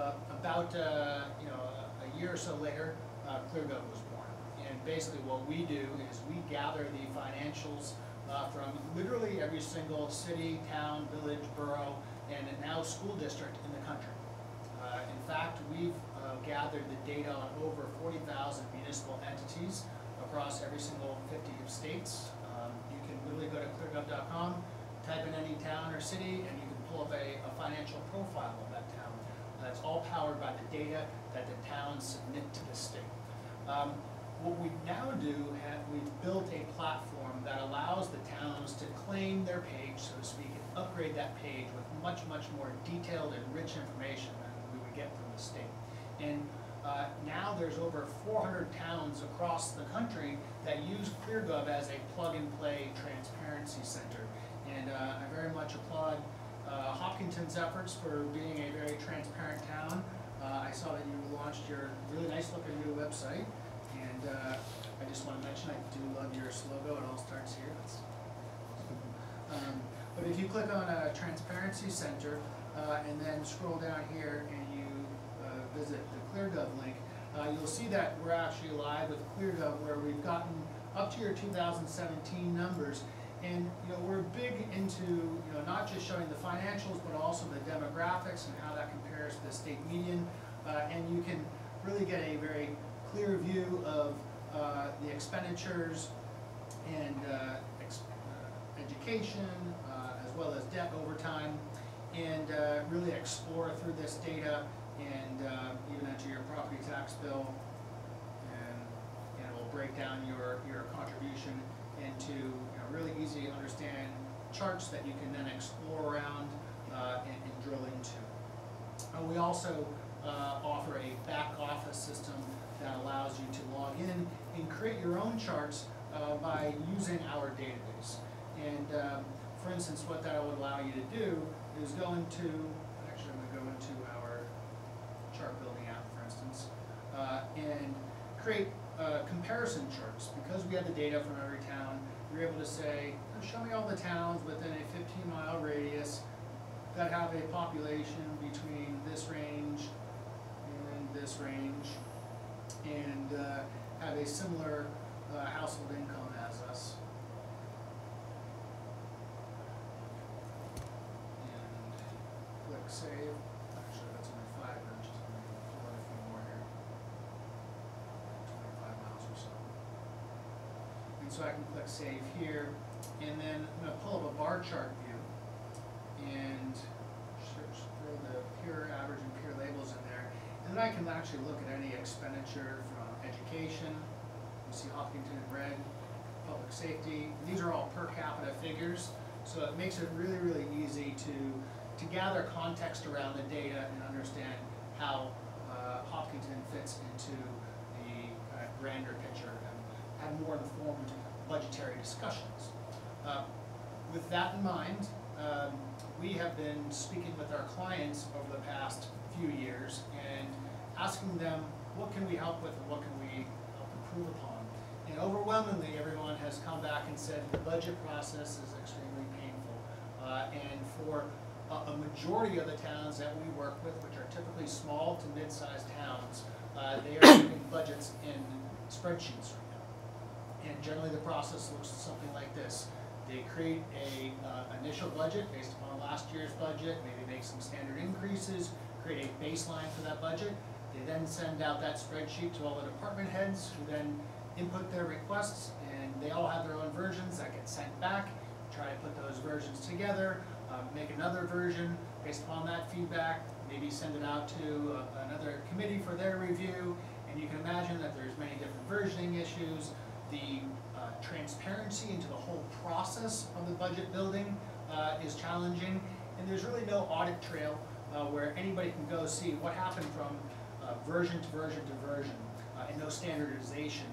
uh, about, uh, you know, a- year or so later, uh, ClearGov was born. And basically what we do is we gather the financials uh, from literally every single city, town, village, borough, and now school district in the country. Uh, In fact, we've uh, gathered the data on over forty thousand municipal entities across every single fifty states. Literally go to cleargov.com, type in any town or city, and you can pull up a, a financial profile of that town. That's all powered by the data that the towns submit to the state. Um, What we now do, have, we've built a platform that allows the towns to claim their page, so to speak, and upgrade that page with much, much more detailed and rich information than we would get from the state. And uh, now there's over four hundred towns across the country that use ClearGov as a plug-and-play transparency center. And uh, I very much applaud uh, Hopkinton's efforts for being a very transparent town. Uh, I saw that you launched your really nice looking new website, and uh, I just want to mention, I do love your logo, it all starts here, um, But if you click on a Transparency Center, uh, and then scroll down here and you visit the ClearGov link, uh, you'll see that we're actually live with ClearGov where we've gotten up to your two thousand seventeen numbers. And, you know, we're big into, you know, not just showing the financials, but also the demographics and how that compares to the state median. Uh, and you can really get a very clear view of, uh, the expenditures and, uh, ex- uh, education, uh, as well as debt over time. And, really explore through this data and, uh, even enter your property tax bill. And, and it will break down your, your contribution into, you know, really easy to understand charts that you can then explore around, uh, and, and drill into. Uh, we also, uh, offer a back office system that allows you to log in and create your own charts, uh, by using our database. And, um, for instance, what that would allow you to do is go into, actually, I'm gonna go into our chart building app, for instance, uh, and create uh, comparison charts. Because we have the data from every town, you're able to say, "Oh, show me all the towns within a fifteen mile radius that have a population between this range and this range, and uh, have a similar uh, household income as us. And click save. Actually, that's only five, then just let me pull in a few more here. Twenty-five miles or so. So I can click save here, and then I'm gonna pull up a bar chart view and throw the pure average and pure labels in there. And then I can actually look at any expenditure from education, you see Hopkinton in red, public safety. These are all per capita figures, so it makes it really, really easy to, to gather context around the data and understand how uh, Hopkinton fits into the uh, grander picture have more informed budgetary discussions. Uh, With that in mind, um, we have been speaking with our clients over the past few years and asking them, what can we help with and what can we help improve upon? And overwhelmingly, everyone has come back and said the budget process is extremely painful. Uh, and for a, a majority of the towns that we work with, which are typically small to mid-sized towns, uh, they are doing budgets in spreadsheets. And generally, the process looks something like this. They create a, uh, initial budget based upon last year's budget, maybe make some standard increases, create a baseline for that budget. They then send out that spreadsheet to all the department heads, who then input their requests, and they all have their own versions that get sent back. Try to put those versions together, um, make another version based upon that feedback, maybe send it out to uh, another committee for their review, and you can imagine that there's many different versioning issues. The uh, transparency into the whole process of the budget building uh, is challenging, and there's really no audit trail uh, where anybody can go see what happened from uh, version to version to version, uh, and no standardization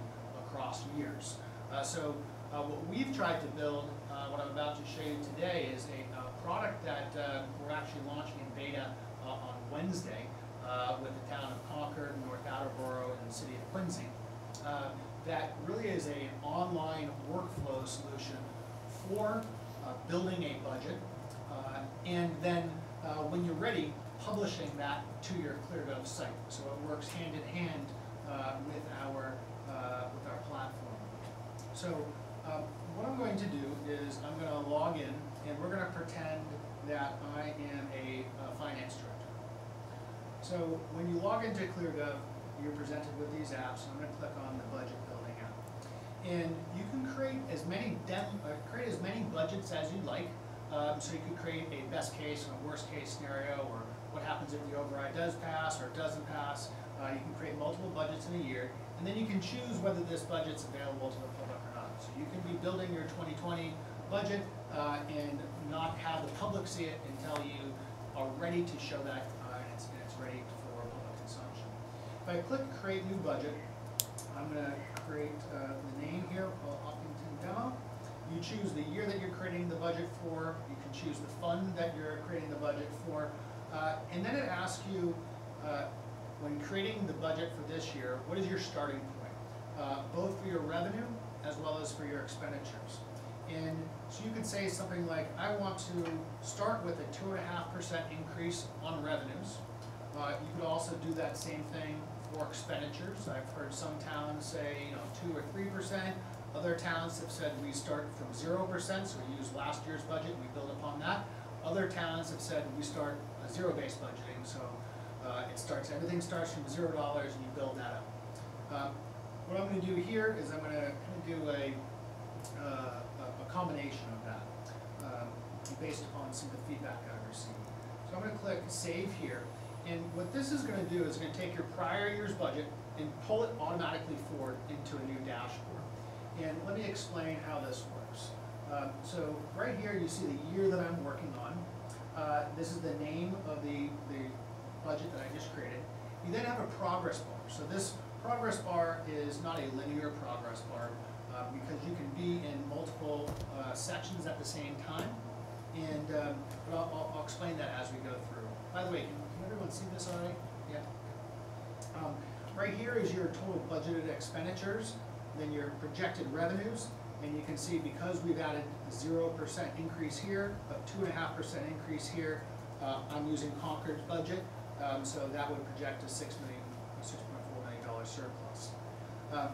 across years. Uh, So what we've tried to build, what I'm about to show you today, is a uh, product that we're actually launching in beta on Wednesday with the town of Concord, North Attleboro, and the city of Quincy. That really is an online workflow solution for uh, building a budget, uh, and then, uh, when you're ready, publishing that to your ClearGov site. So it works hand in hand uh, with our, uh, with our platform. So, um, what I'm going to do is I'm gonna log in and we're gonna pretend that I am a finance director. So when you log into ClearGov, you're presented with these apps, I'm gonna click on the budget. And you can create as many uh, create as many budgets as you'd like. Um, so you could create a best case and a worst case scenario, or what happens if the override does pass or doesn't pass. Uh, you can create multiple budgets in a year, and then you can choose whether this budget's available to the public or not. So you can be building your twenty twenty budget, uh, and not have the public see it until you are ready to show that, uh, and it's, and it's ready for public consumption. If I click create new budget, I'm gonna create, uh, the name here, Hopkinton Demo. You choose the year that you're creating the budget for, you can choose the fund that you're creating the budget for, uh, and then it asks you, uh, when creating the budget for this year, what is your starting point? Uh, both for your revenue as well as for your expenditures. And so you could say something like, I want to start with a two and a half percent increase on revenues. Uh, you could also do that same thing for expenditures. I've heard some towns say, you know, two or three percent. Other towns have said we start from zero percent, so we use last year's budget and we build upon that. Other towns have said we start a zero-based budgeting, so, uh, it starts, everything starts from zero dollars and you build that up. Um, what I'm gonna do here is I'm gonna do a, uh, a- combination of that, um, based upon some of the feedback I've received. So I'm gonna click save here, and what this is gonna do is gonna take your prior year's budget and pull it automatically forward into a new dashboard. And let me explain how this works. Um, so right here, you see the year that I'm working on. Uh, this is the name of the, the budget that I just created. You then have a progress bar. So this progress bar is not a linear progress bar, uh, because you can be in multiple, uh, sections at the same time. And, um, I'll, I'll, explain that as we go through. By the way, everyone see this right? Yeah? Um, right here is your total budgeted expenditures, then your projected revenues, and you can see because we've added zero percent increase here, half percent increase here, uh, I'm using Concord's budget, um, so that would project a six million, a six point four million dollar surplus. Um,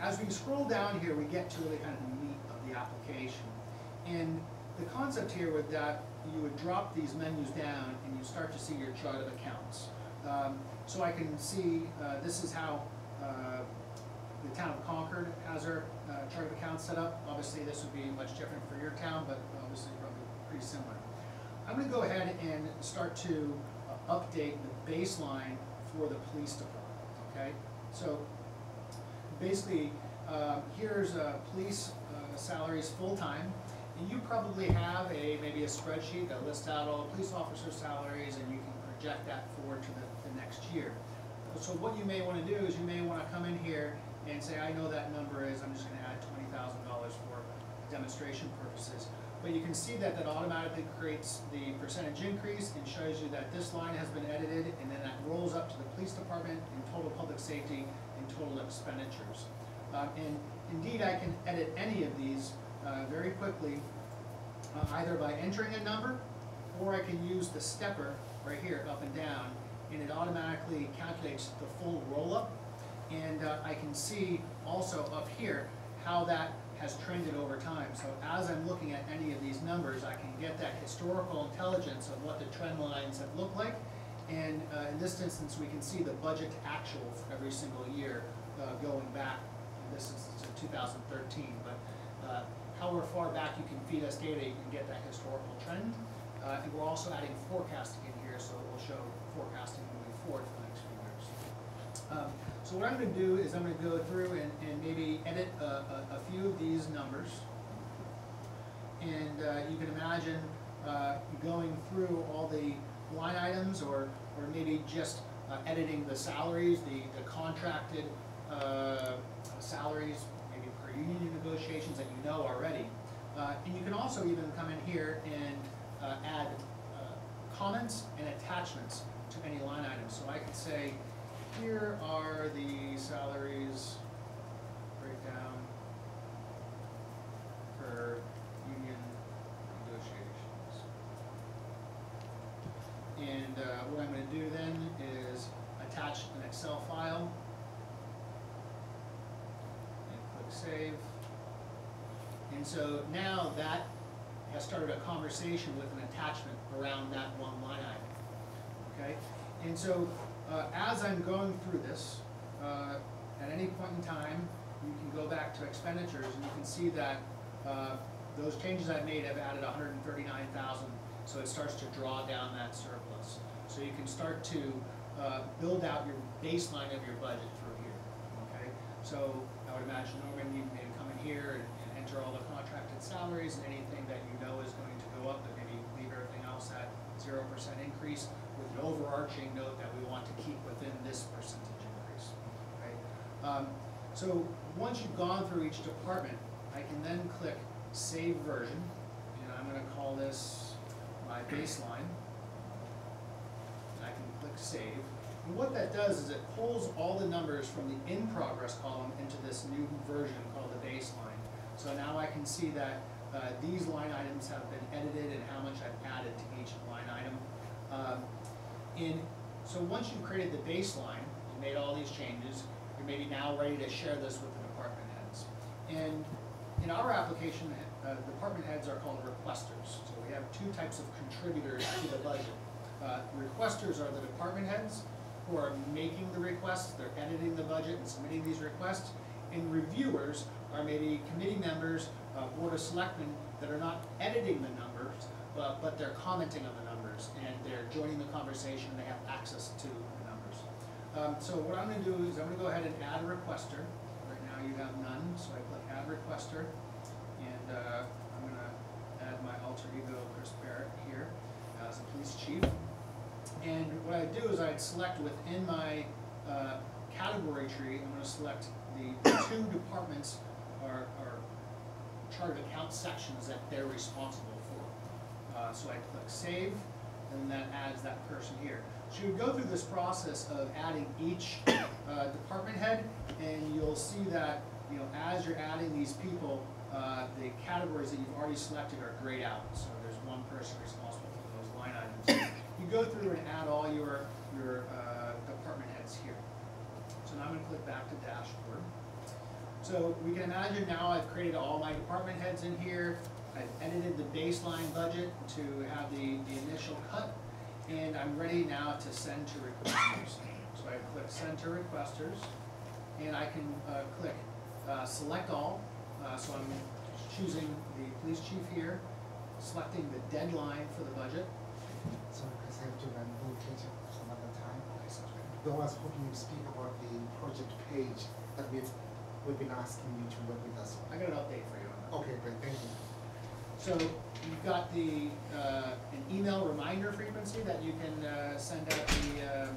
as we scroll down here, we get to really kind of the meat of the application. And the concept here with that, you would drop these menus down and you start to see your chart of accounts. Um, so I can see, uh, this is how, uh, the town of Concord has their, uh, chart of accounts set up. Obviously, this would be much different for your town, but obviously probably pretty similar. I'm gonna go ahead and start to uh, update the baseline for the police department, okay? So basically, uh, here's uh, police salaries full-time, and you probably have a, maybe a spreadsheet that lists out all police officer salaries, and you can project that forward to the, the next year. So what you may wanna do is you may wanna come in here and say, I know that number is, I'm just gonna add twenty thousand dollars for demonstration purposes. But you can see that that automatically creates the percentage increase and shows you that this line has been edited, and then that rolls up to the police department in total public safety and total expenditures. Uh, and indeed, I can edit any of these, uh, very quickly, uh, either by entering a number, or I can use the stepper right here, up and down, and it automatically calculates the full roll-up. And, uh, I can see also up here how that has trended over time. So as I'm looking at any of these numbers, I can get that historical intelligence of what the trend lines have looked like. And, uh, in this instance, we can see the budget actual for every single year, uh, going back, in this instance, to two thousand thirteen. But, uh, however far back you can feed us data, you can get that historical trend. Uh, and we're also adding forecasting in here, so it will show forecasting moving forward for the next few years. Um, so what I'm gonna do is I'm gonna go through and, and maybe edit a, a, a few of these numbers. And, uh, you can imagine, uh, going through all the line items or, or maybe just uh, editing the salaries, the, the contracted, uh, salaries, per union negotiations that you know already. Uh, and you can also even come in here and, uh, add, uh, comments and attachments to any line item. So I could say, here are the salaries breakdown per union negotiations. And uh, what I'm gonna do then is attach an Excel file click save. And so now that has started a conversation with an attachment around that one line item, okay? And so, uh, as I'm going through this, uh, at any point in time, you can go back to expenditures and you can see that, uh, those changes I've made have added hundred and thirty-nine thousand, so it starts to draw down that surplus. So you can start to, uh, build out your baseline of your budget through here, okay? So I would imagine, Norman, you may come in here and and enter all the contracted salaries and anything that you know is going to go up, but maybe leave everything else at zero percent increase with an overarching note that we want to keep within this percentage increase, okay? Um, so, once you've gone through each department, I can then click Save Version, and I'm gonna call this my baseline. And I can click Save. And what that does is it pulls all the numbers from the in progress column into this new version called the baseline. So now I can see that uh, these line items have been edited and how much I've added to each line item. Um, in, so once you've created the baseline, you made all these changes, you're maybe now ready to share this with the department heads. And in our application, uh, department heads are called requesters. So we have two types of contributors to the budget. Uh, requesters are the department heads who are making the requests, they're editing the budget and submitting these requests. And reviewers are maybe committee members, uh, board of selectmen that are not editing the numbers, but, but they're commenting on the numbers and they're joining the conversation and they have access to the numbers. Um, so what I'm gonna do is I'm gonna go ahead and add a requester. Right now you have none, so I click add requester. And, uh, I'm gonna add my alter ego, Chris Barrett here, as a police chief. And what I do is I'd select within my, uh, category tree, I'm gonna select the two departments or, are chart of account sections that they're responsible for. Uh, so I click save, and that adds that person here. So you go through this process of adding each uh, department head, and you'll see that, you know, as you're adding these people, uh, the categories that you've already selected are grayed out. So there's one person responsible for those line items. You go through and add all your, your uh, department heads here. So now I'm gonna click back to dashboard. So we can imagine now I've created all my department heads in here. I've edited the baseline budget to have the, the initial cut. And I'm ready now to send to requesters. So I click send to requesters. And I can uh, click uh, select all. Uh, So I'm choosing the police chief here, selecting the deadline for the budget. So because I have to run, we'll catch some other time. Though I was hoping you'd speak about the project page that we've, we've been asking you to work with us I got an update for you on that. Okay, great, thank you. So you've got the, uh, an email reminder frequency that you can, uh, send out the, uh,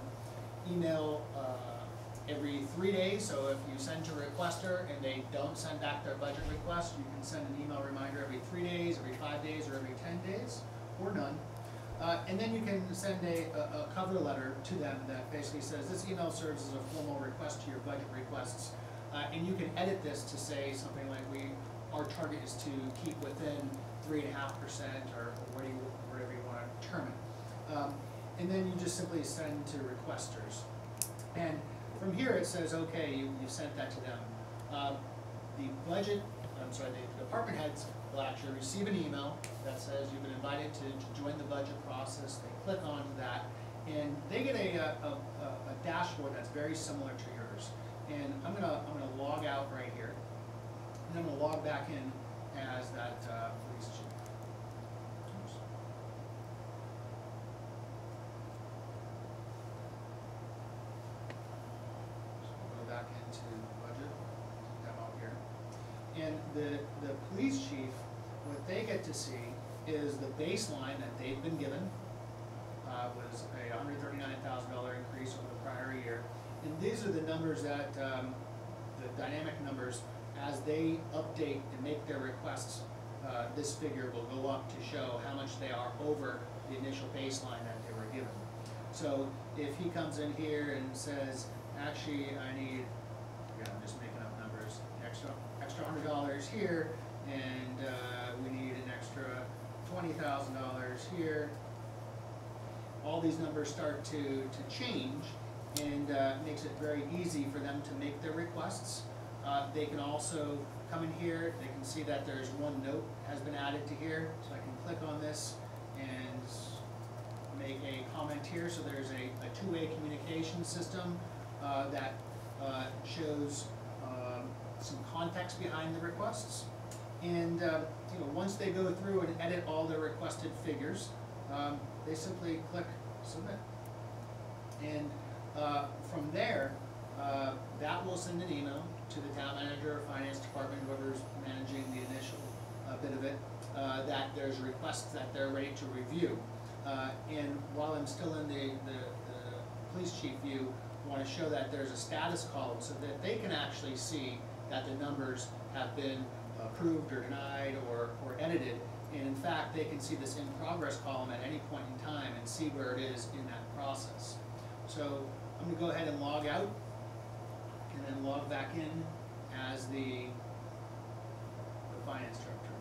email, uh, every three days. So if you send to a requester and they don't send back their budget request, you can send an email reminder every three days, every five days, or every ten days, or none. Uh, and then you can send a, a, cover letter to them that basically says, this email serves as a formal request to your budget requests. Uh, and you can edit this to say something like, we, our target is to keep within three and a half percent, or what do you, whatever you wanna term it. Um, and then you just simply send to requesters. And from here, it says, okay, you, you sent that to them. Uh, the budget, I'm sorry, the department heads will actually receive an email that says you've been invited to, to join the budget process. They click onto that, and they get a, a, a, a dashboard that's very similar to yours. And I'm gonna, I'm gonna log out right here, and I'm gonna log back in as that, uh, police chief. Oops. So we'll go back into budget, demo here. And the, the police chief, what they get to see is the baseline that they've been given, uh, was a hundred thirty-nine thousand dollar increase over the prior year. And these are the numbers that, um, the dynamic numbers, as they update and make their requests, uh, this figure will go up to show how much they are over the initial baseline that they were given. So if he comes in here and says, actually, I need, yeah, I'm just making up numbers, extra, extra hundred dollars here, and, uh, we need $20,000 here. All these numbers start to, to change and uh, makes it very easy for them to make their requests. Uh, they can also come in here, they can see that there's one note has been added to here, so I can click on this and make a comment here. So there's a, a two-way communication system uh, that uh, shows um, some context behind the requests. And, uh, you know, once they go through and edit all their requested figures, um, they simply click submit. And, uh, from there, uh, that will send an email to the town manager, finance department, whoever's managing the initial, uh, bit of it, uh, that there's requests that they're ready to review. Uh, and while I'm still in the, the, the police chief view, I wanna show that there's a status column so that they can actually see that the numbers have been approved or denied or, or edited. And in fact, they can see this in progress column at any point in time and see where it is in that process. So I'm gonna go ahead and log out and then log back in as the, the finance director.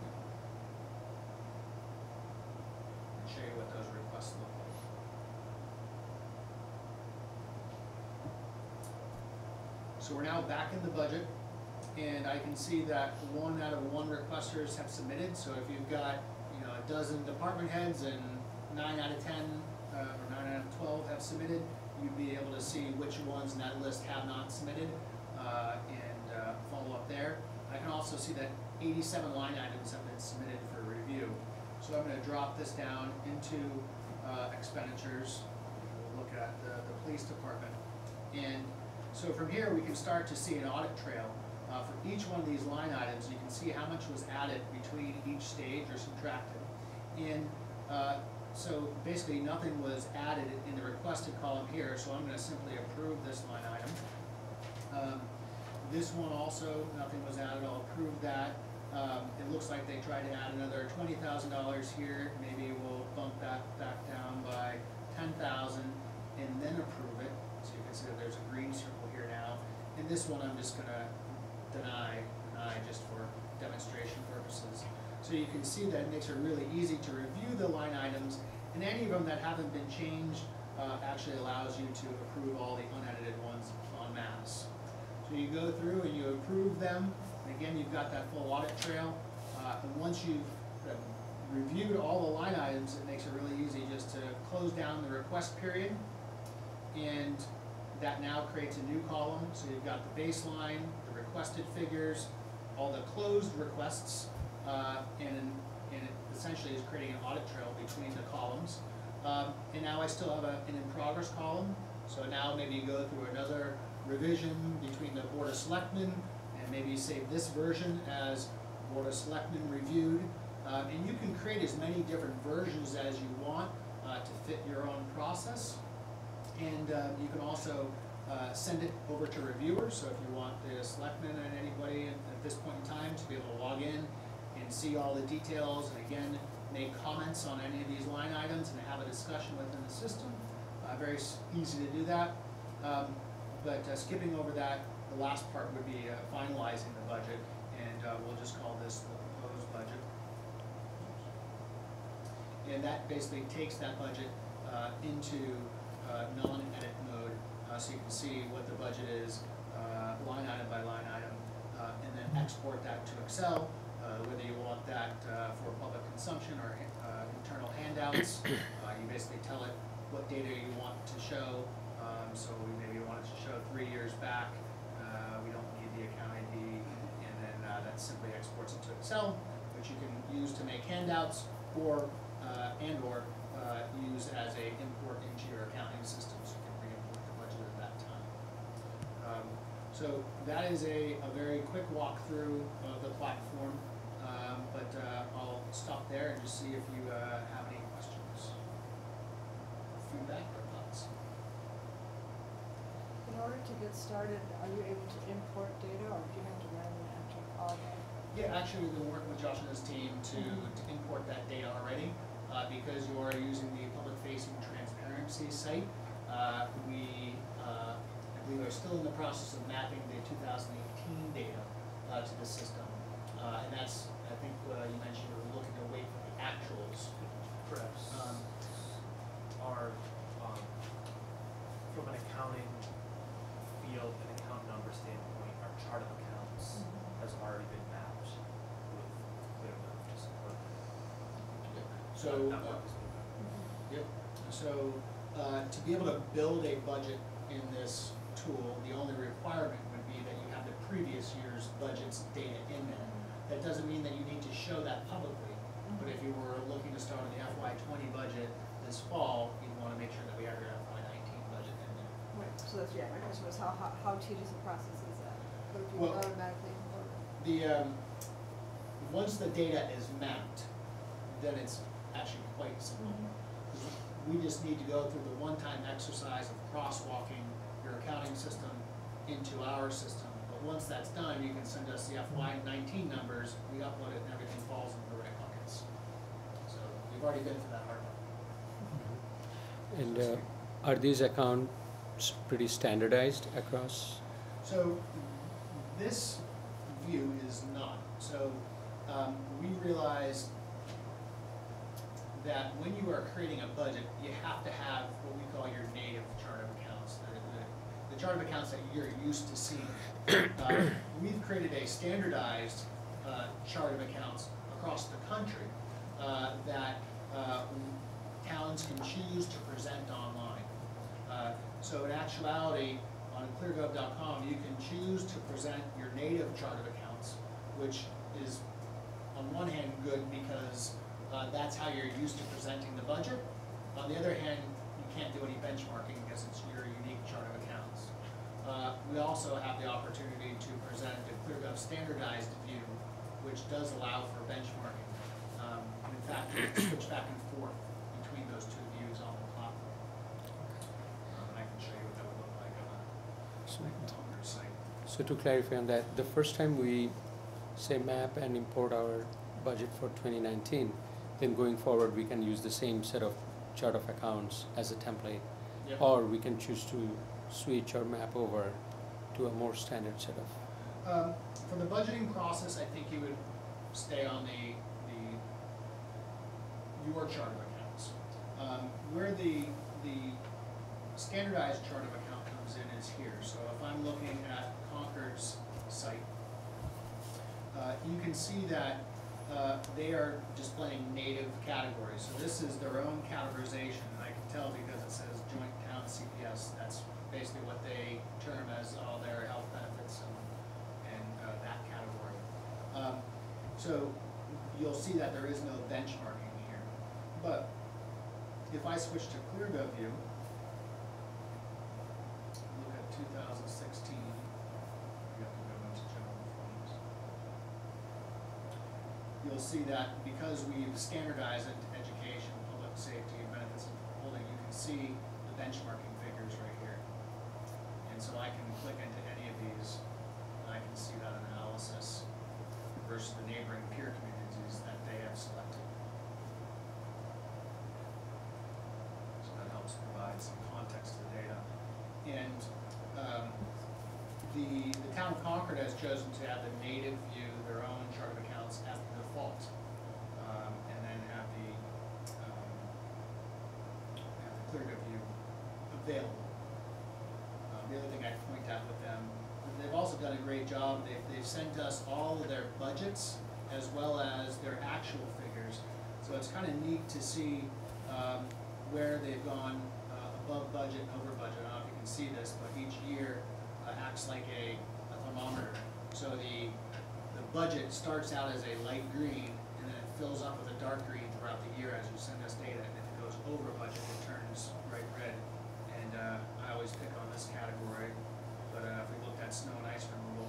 And show you what those requests look like. So we're now back in the budget, and I can see that one out of one requesters have submitted, so if you've got, you know, a dozen department heads and nine out of ten, uh, or nine out of twelve have submitted, you'd be able to see which ones in that list have not submitted, uh, and, uh, follow up there. I can also see that eighty-seven line items have been submitted for review. So I'm gonna drop this down into, uh, expenditures, we'll look at the, the police department. And so from here, we can start to see an audit trail. Uh, for each one of these line items, you can see how much was added between each stage or subtracted. And, uh, so basically, nothing was added in the requested column here, so I'm gonna simply approve this line item. Um, This one also, nothing was added, I'll approve that. Um, it looks like they tried to add another twenty thousand dollars here, maybe we'll bump that back down by ten thousand and then approve it. So you can see that there's a green circle here now. And this one, I'm just gonna deny, deny just for demonstration purposes. So you can see that it makes it really easy to review the line items, and any of them that haven't been changed, uh, actually allows you to approve all the unedited ones on mass. So you go through and you approve them, and again, you've got that full audit trail, uh, and once you've uh, reviewed all the line items, it makes it really easy just to close down the request period, and that now creates a new column, so you've got the baseline, requested figures, all the closed requests, uh, and, and it essentially is creating an audit trail between the columns. Um, and now I still have a, an in-progress column, so now maybe you go through another revision between the Board of Selectmen, and maybe save this version as Board of Selectmen reviewed. Um, and you can create as many different versions as you want, uh, to fit your own process. And uh, you can also uh, send it over to reviewers, so if you want the selectmen and anybody at this point in time to be able to log in and see all the details, and again, make comments on any of these line items and have a discussion within the system. Uh, Very easy to do that. Um, But uh, skipping over that, the last part would be uh, finalizing the budget, and uh, we'll just call this the proposed budget. And that basically takes that budget into non-edit mode, so you can see what the budget is, uh, line item by line item, uh, and then export that to Excel, uh, whether you want that uh, for public consumption or uh, internal handouts. Uh, You basically tell it what data you want to show, um, so maybe want it to show three years back, uh, we don't need the account ID, and then uh, that simply exports it to Excel, which you can use to make handouts, or, uh, and/or uh, use as a import into your accounting system, so you can re-import the budget at that time. Um, So that is a, a very quick walkthrough of the platform, um, but uh, I'll stop there and just see if you uh, have any questions. Feedback or thoughts? In order to get started, are you able to import data, or do you have to manually enter all that? Yeah, actually, we've been working with Josh and his team to, to import that data already, uh, because you are using the public-facing transparency site. Uh, we, I believe are still in the process of mapping the two thousand eighteen data, uh, to the system. Uh, and that's, I think, uh, you mentioned we're looking to wait for the actuals. Perhaps Um, are, um, from an accounting field and account number standpoint, our chart of accounts accounts has already been mapped with ClearGov to support that. So, That uh, work has been done. Yep, so, uh, to be able to build a budget in this tool, the only requirement would be that you have the previous year's budget's data in there. That doesn't mean that you need to show that publicly, but if you were looking to start on the FY twenty budget this fall, you'd wanna make sure that we have your FY nineteen budget in there. Right, so that's, yeah, my question was how, how, how tedious a process is that? But if you Well- automatically it. The, um, once the data is mapped, then it's actually quite simple. We just need to go through the one-time exercise of crosswalking accounting system into our system. But once that's done, you can send us the FY nineteen numbers, we upload it and everything falls into the right buckets. So we've already been through that hard part. And uh, are these accounts pretty standardized across? So this view is not. So um, we realized that when you are creating a budget, you have to have what we call your native chart of accounts, the chart of accounts that you're used to seeing. Uh, We've created a standardized uh, chart of accounts across the country uh, that uh, towns can choose to present online. Uh, So in actuality, on cleargov.com, you can choose to present your native chart of accounts, which is on one hand good because uh, that's how you're used to presenting the budget. On the other hand, you can't do any benchmarking because it's your unique chart of accounts. Uh, We also have the opportunity to present a ClearGov standardized view, which does allow for benchmarking. Um, In fact, we can switch back and forth between those two views on the platform. Um, And I can show you what that would look like on a So- longer site. So to clarify on that, the first time we say map and import our budget for twenty nineteen, then going forward, we can use the same set of chart of accounts as a template. Yep. Or we can choose to switch or map over to a more standard set of. Um, for the budgeting process, I think you would stay on the, the, your chart of accounts. Um, where the, the standardized chart of account comes in is here, so if I'm looking at Concord's site, uh, you can see that, uh, they are displaying native categories, so this is their own categorization, and I can tell because it says joint town CPS, that's basically what they term as all their health benefits and, and, uh, that category. Um, so, you'll see that there is no benchmarking here, but if I switch to ClearGov view, look at two thousand sixteen, we have to go into general funds you'll see that because we've standardized education, public safety, and benefits and holding, you can see the benchmarking figures right here. And so I can click into any of these, and I can see that analysis versus the neighboring peer communities that they have selected. So that helps provide some context to the data. And, um, the, the town of Concord has chosen to have the native view, their own chart of accounts as the default. Um, and then have the, um, have the view available. Um, the other thing I'd point out with them, they've also done a great job, they've, they've sent us all of their budgets as well as their actual figures. So it's kind of neat to see, um, where they've gone, uh, above budget, over budget, I don't know if you can see this, but each year, uh, acts like a, a thermometer. So the, the budget starts out as a light green, and then it fills up with a dark green throughout the year as you send us data, and if it goes over budget, it turns bright red. And, uh, I always pick on this category, but, uh, if we at snow and ice removal,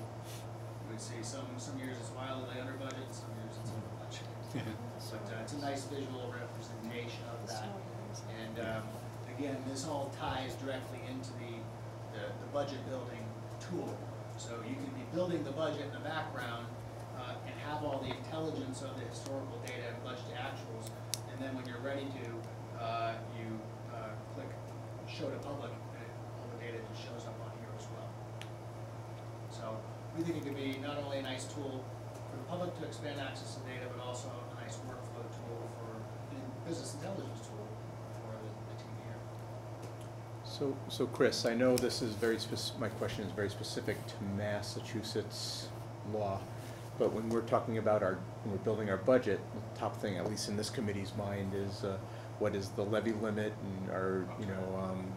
we see some, some years it's wildly under budget, some years it's over budget. But, uh, it's a nice visual representation of that. And, um, again, this all ties directly into the, the, the budget building tool. So you can be building the budget in the background, uh, and have all the intelligence of the historical data and budget actuals. And then when you're ready to, uh, you, uh, click show to public, and all the data just shows up on here as well. So we think it could be not only a nice tool for the public to expand access to data, but also a nice workflow tool for, business intelligence tool for the, the team here. So, so Chris, I know this is very spec, my question is very specific to Massachusetts law. But when we're talking about our, when we're building our budget, the top thing, at least in this committee's mind, is uh, what is the levy limit and our, you know, um,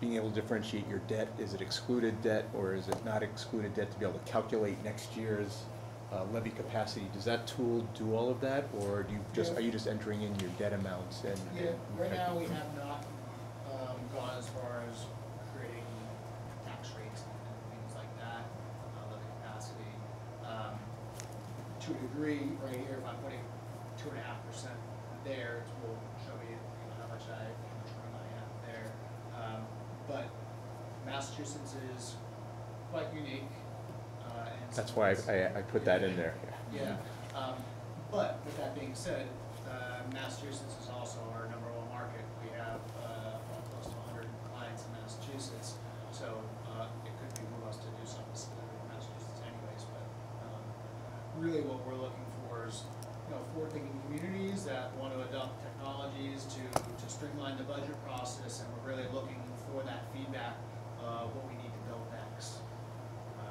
being able to differentiate your debt, is it excluded debt or is it not excluded debt, to be able to calculate next year's uh, levy capacity. Does that tool do all of that, or do you just, Yeah. are you just entering in your debt amounts and? Yeah, right now, we have not, um, gone as far as creating tax rates and things like that, uh, levy capacity. Um, to a degree, right here, if I'm putting two and a half percent there, it will show me, you know, how much I, how much room I have there. Um, but Massachusetts is quite unique, uh, and. That's why I, I put that in there. Yeah, um, but with that being said, uh, Massachusetts is also our number one market. We have, uh, close to hundred clients in Massachusetts, so, uh, it could behoove us to do something specific in Massachusetts anyways, but, um, really what we're looking for is, you know, forward-thinking communities that want to adopt technologies to, to streamline the budget process, and we're really looking for that feedback of what we need to build next.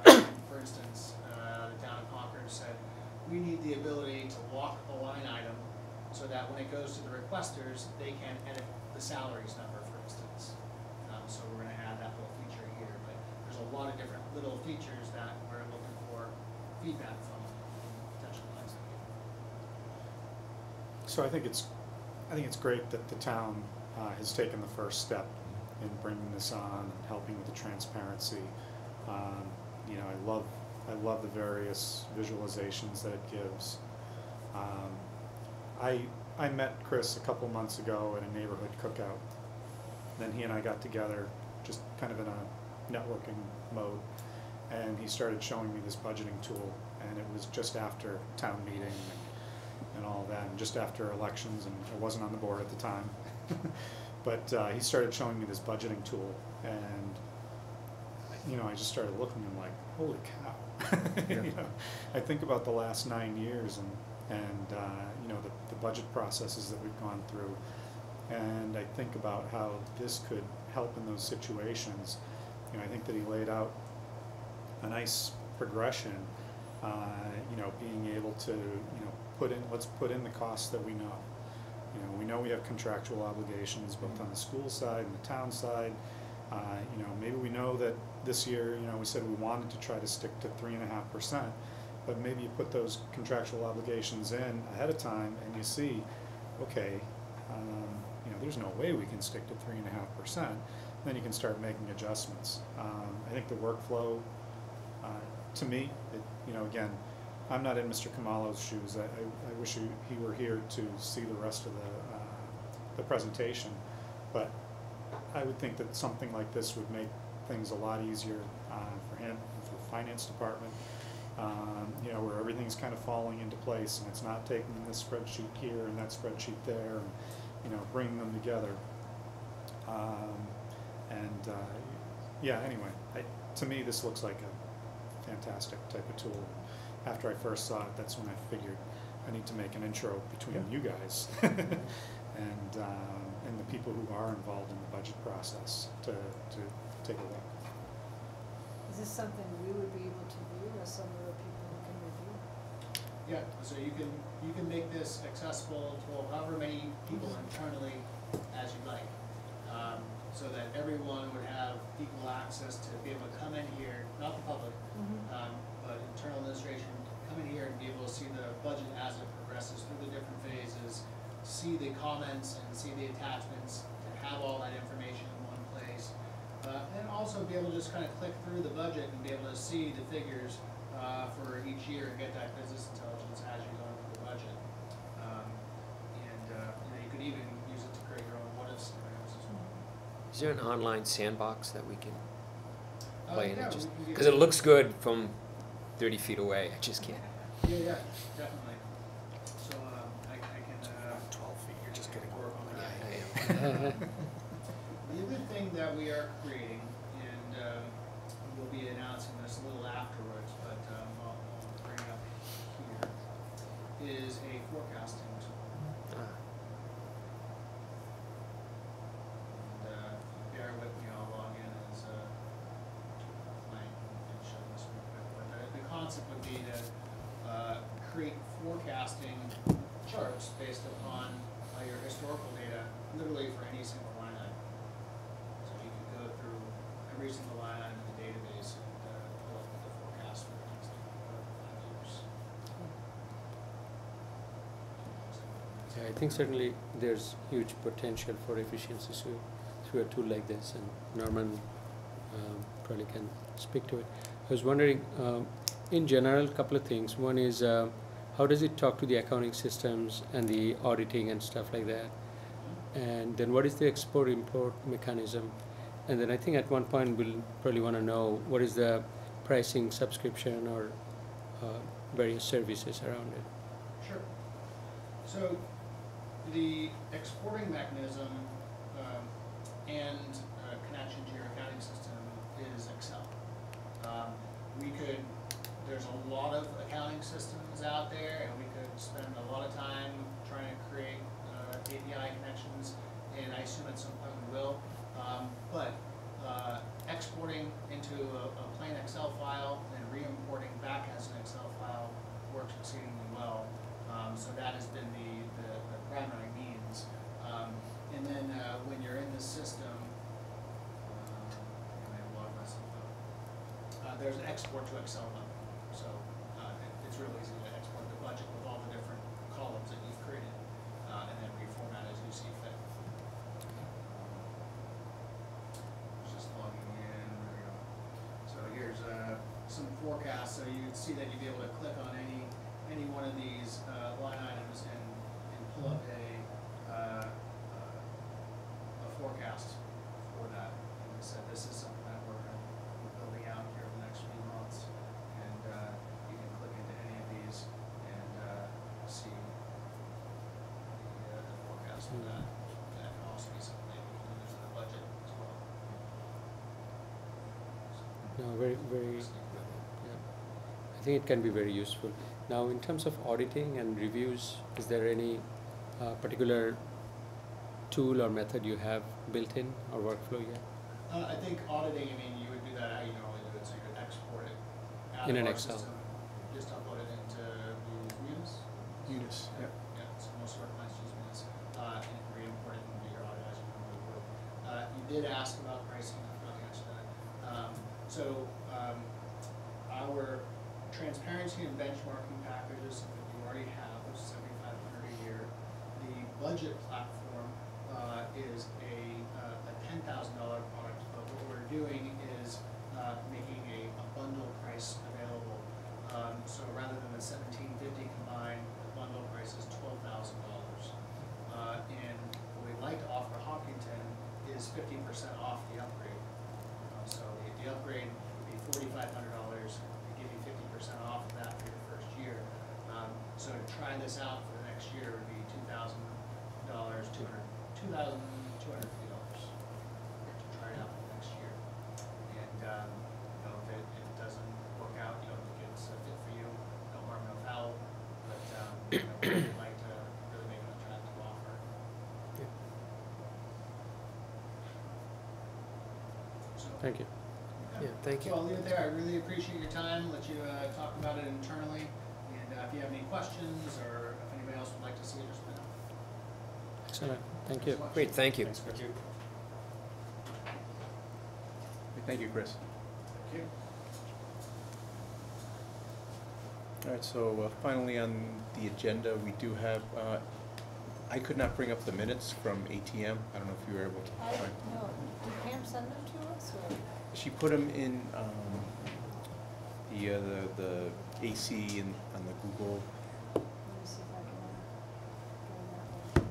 Uh, For instance, uh, the town of Concord said, we need the ability to lock a line item so that when it goes to the requesters, they can edit the salaries number, for instance. Um, so we're gonna add that little feature here, but there's a lot of different little features that we're looking for feedback from potential clients. So I think it's, I think it's great that the town uh, has taken the first step in bringing this on and helping with the transparency. Um, You know, I love, I love the various visualizations that it gives. Um, I, I met Chris a couple months ago at a neighborhood cookout. Then he and I got together, just kind of in a networking mode, and he started showing me this budgeting tool, and it was just after town meeting and and all that, and just after elections, and I wasn't on the board at the time. But uh, he started showing me this budgeting tool, and, you know, I just started looking, and like, holy cow. Yeah. You know, I think about the last nine years and, and, uh, you know, the, the budget processes that we've gone through. And I think about how this could help in those situations. You know, I think that he laid out a nice progression, uh, you know, being able to, you know, put in, let's put in the costs that we know. You know, we know we have contractual obligations both on the school side and the town side. Uh, you know, maybe we know that this year, you know, we said we wanted to try to stick to three and a half percent, but maybe you put those contractual obligations in ahead of time and you see, okay, um, you know, there's no way we can stick to three and a half percent. Then you can start making adjustments. Um, I think the workflow, uh, to me, it, you know, again, I'm not in Mr. Kamalo's shoes. I, I, I wish he, he were here to see the rest of the, uh, the presentation. But I would think that something like this would make things a lot easier, uh, for him, and for the finance department. Um, you know, where everything's kind of falling into place and it's not taking this spreadsheet here and that spreadsheet there and, you know, bringing them together. Um, and, uh, yeah, anyway, I, to me, this looks like a fantastic type of tool. After I first saw it, that's when I figured I need to make an intro between Yeah. you guys and, um, and the people who are involved in the budget process to, to take a look. Is this something we would be able to view or some of the people who can review? Yeah, so you can, you can make this accessible to however many people internally as you like. Um, so that everyone would have equal access to be able to come in here, not the public, um, but internal administration, come in here and be able to see the budget as it progresses through the different phases, see the comments and see the attachments, to have all that information in one place. Uh, and also be able to just kind of click through the budget and be able to see the figures, uh, for each year and get that business intelligence as you're going through the budget. Um, and, uh, you know, you could even use it to create your own what-if scenarios as well. Is there an online sandbox that we can Uh, play in? yeah, it just we can get- Because it looks good from thirty feet away, I just can't. Yeah, yeah, definitely. So, um, I, I can, uh. Twelve feet, you're just getting work on that. I am. The other thing that we are creating, and, um, we'll be announcing this a little afterwards, but, um, I'll, I'll bring it up here, is a forecasting tool. Ah, And, uh, bear with me, I'll log in as, uh, Mike and show this real quick, but the, the concept would be to uh, create forecasting charts based upon uh, your historical data, literally for any single line item. So you can go through every single line item in the database and uh, pull up the forecast for the next five years. Yeah, I think certainly there's huge potential for efficiencies through, through a tool like this, and Norman um, probably can speak to it. I was wondering, um, in general, a couple of things. One is, uh, how does it talk to the accounting systems and the auditing and stuff like that? And then what is the export-import mechanism? And then I think at one point we'll probably want to know what is the pricing, subscription, or uh, various services around it. Sure. So the exporting mechanism um, and uh, connection to your accounting system is Excel. Um, We could, there's a lot of accounting systems out there, and we could spend a lot of time trying to create uh, API connections, and I assume at some point we will. Um, But uh, exporting into a a plain Excel file and re-importing back as an Excel file works exceedingly well. Um, so that has been the, the, the primary means. Um, and then, uh, when you're in the system, out. Uh, there's an export to Excel uh, it, it's real easy to export the budget with all the different columns that you've created, uh, and then reformat as you see fit. Just logging in, there we go. So here's, uh, some forecasts, so you'd see that you'd be able to click on any, any one of these, uh, line items and, and pull up a, uh, uh, a forecast for that. And we said, this is something that we're gonna, be building out here in the next few months. And, uh, you can click into any of these and, uh, see the, uh, the that. That can also be something that you can in the budget as well. No, very, very, yeah. I think it can be very useful. Now, in terms of auditing and reviews, is there any uh, particular tool or method you have built in or workflow yet? Uh, I think auditing, I mean, you would do that how you normally do it, so you would export it out In of an our Excel. system, just upload it into Munis. Munis, yeah. Yeah, so most of our clients use Munis, uh, and re-import it into your audit as you normally would. Uh, you did ask about pricing, I forgot to answer that. Um, so, um, our transparency and benchmarking packages that you already have, which is seventy-five hundred a year. The budget platform, uh, is a, uh, a ten thousand dollar product, but what we're doing is, uh, making a, a bundle price available. Um, so rather than the seventeen fifty combined, the bundle price is twelve thousand dollars. Uh, and what we'd like to offer Hopkinton is fifty percent off the upgrade. Uh, So the, the upgrade would be forty-five hundred dollars, we give you fifty percent off of that for your first year. Um, so to try this out for the next year would be two thousand dollars, two hundred, two thousand two hundred fifty dollars to try it out for the next year. And, um, you know, if it, if it doesn't work out, you don't think it's a fit for you, no harm, no foul, but, um, you know, we'd like to really make an attractive offer. So, Thank you. Yeah, thank you. So I'll leave it there. I really appreciate your time, let you uh, talk about it internally. And uh, if you have any questions or if anybody else would like to see it, just let me know. Excellent. Thank you. So. Great, thank you. Thank you. Thank you, Chris. Thank you. All right, so uh, finally on the agenda, we do have, uh, I could not bring up the minutes from ATM. I don't know if you were able to I, find. no, did Pam send them to us, or? She put them in um, the, uh, the, the AC and on the Google. Let me see if I can, go that one.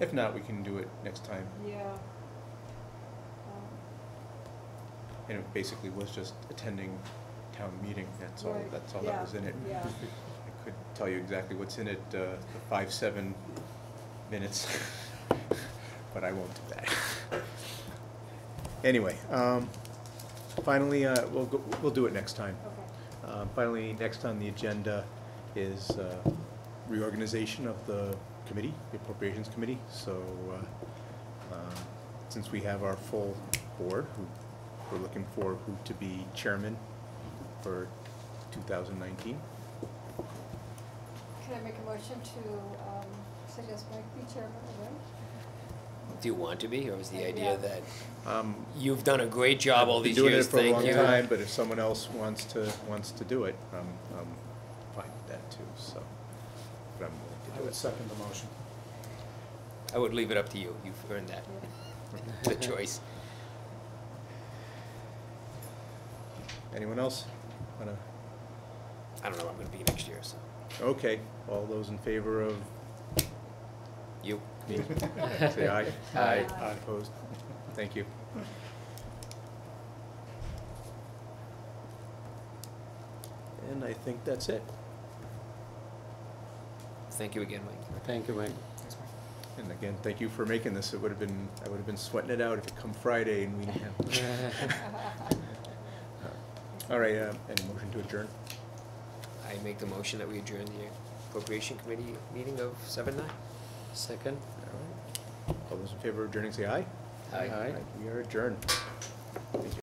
If not, we can do it next time. Yeah. Um, And it basically was just attending town meeting, that's all, Right, that's all that yeah, was in it. yeah. I could tell you exactly what's in it, uh, the five, seven minutes, but I won't do that. Anyway, um, finally, uh, we'll, go- we'll do it next time. Okay. Uh, Finally, next on the agenda is uh, reorganization of the committee, the appropriations committee. So uh, um, since we have our full board, who we're looking for who to be chairman for 2019. Can I make a motion to, um, suggest Mike be chairman again? Do you want to be, or is the idea yeah. that Um, you've done a great job all I've been these years, thank you? Doing it for a long time, but if someone else wants to, wants to do it, I'm, I'm fine with that too, so. But I'm willing to I do would it. second the motion. I would leave it up to you, you've earned that, the choice. Anyone else? Wanna- I don't know what I'm gonna be next year, so, Okay, all those in favor of you. Me, say aye. Aye. Aye, opposed? Thank you. And I think that's it. Thank you again, Mike. Thank you, Mike. And again, thank you for making this. It would have been, I would have been sweating it out if it come Friday and we didn't have. All right, uh, any motion to adjourn? I make the motion that we adjourn the appropriation committee meeting of seven nine. Second? All right. All those in favor of adjourning, say aye. Aye. We are adjourned. Thank you.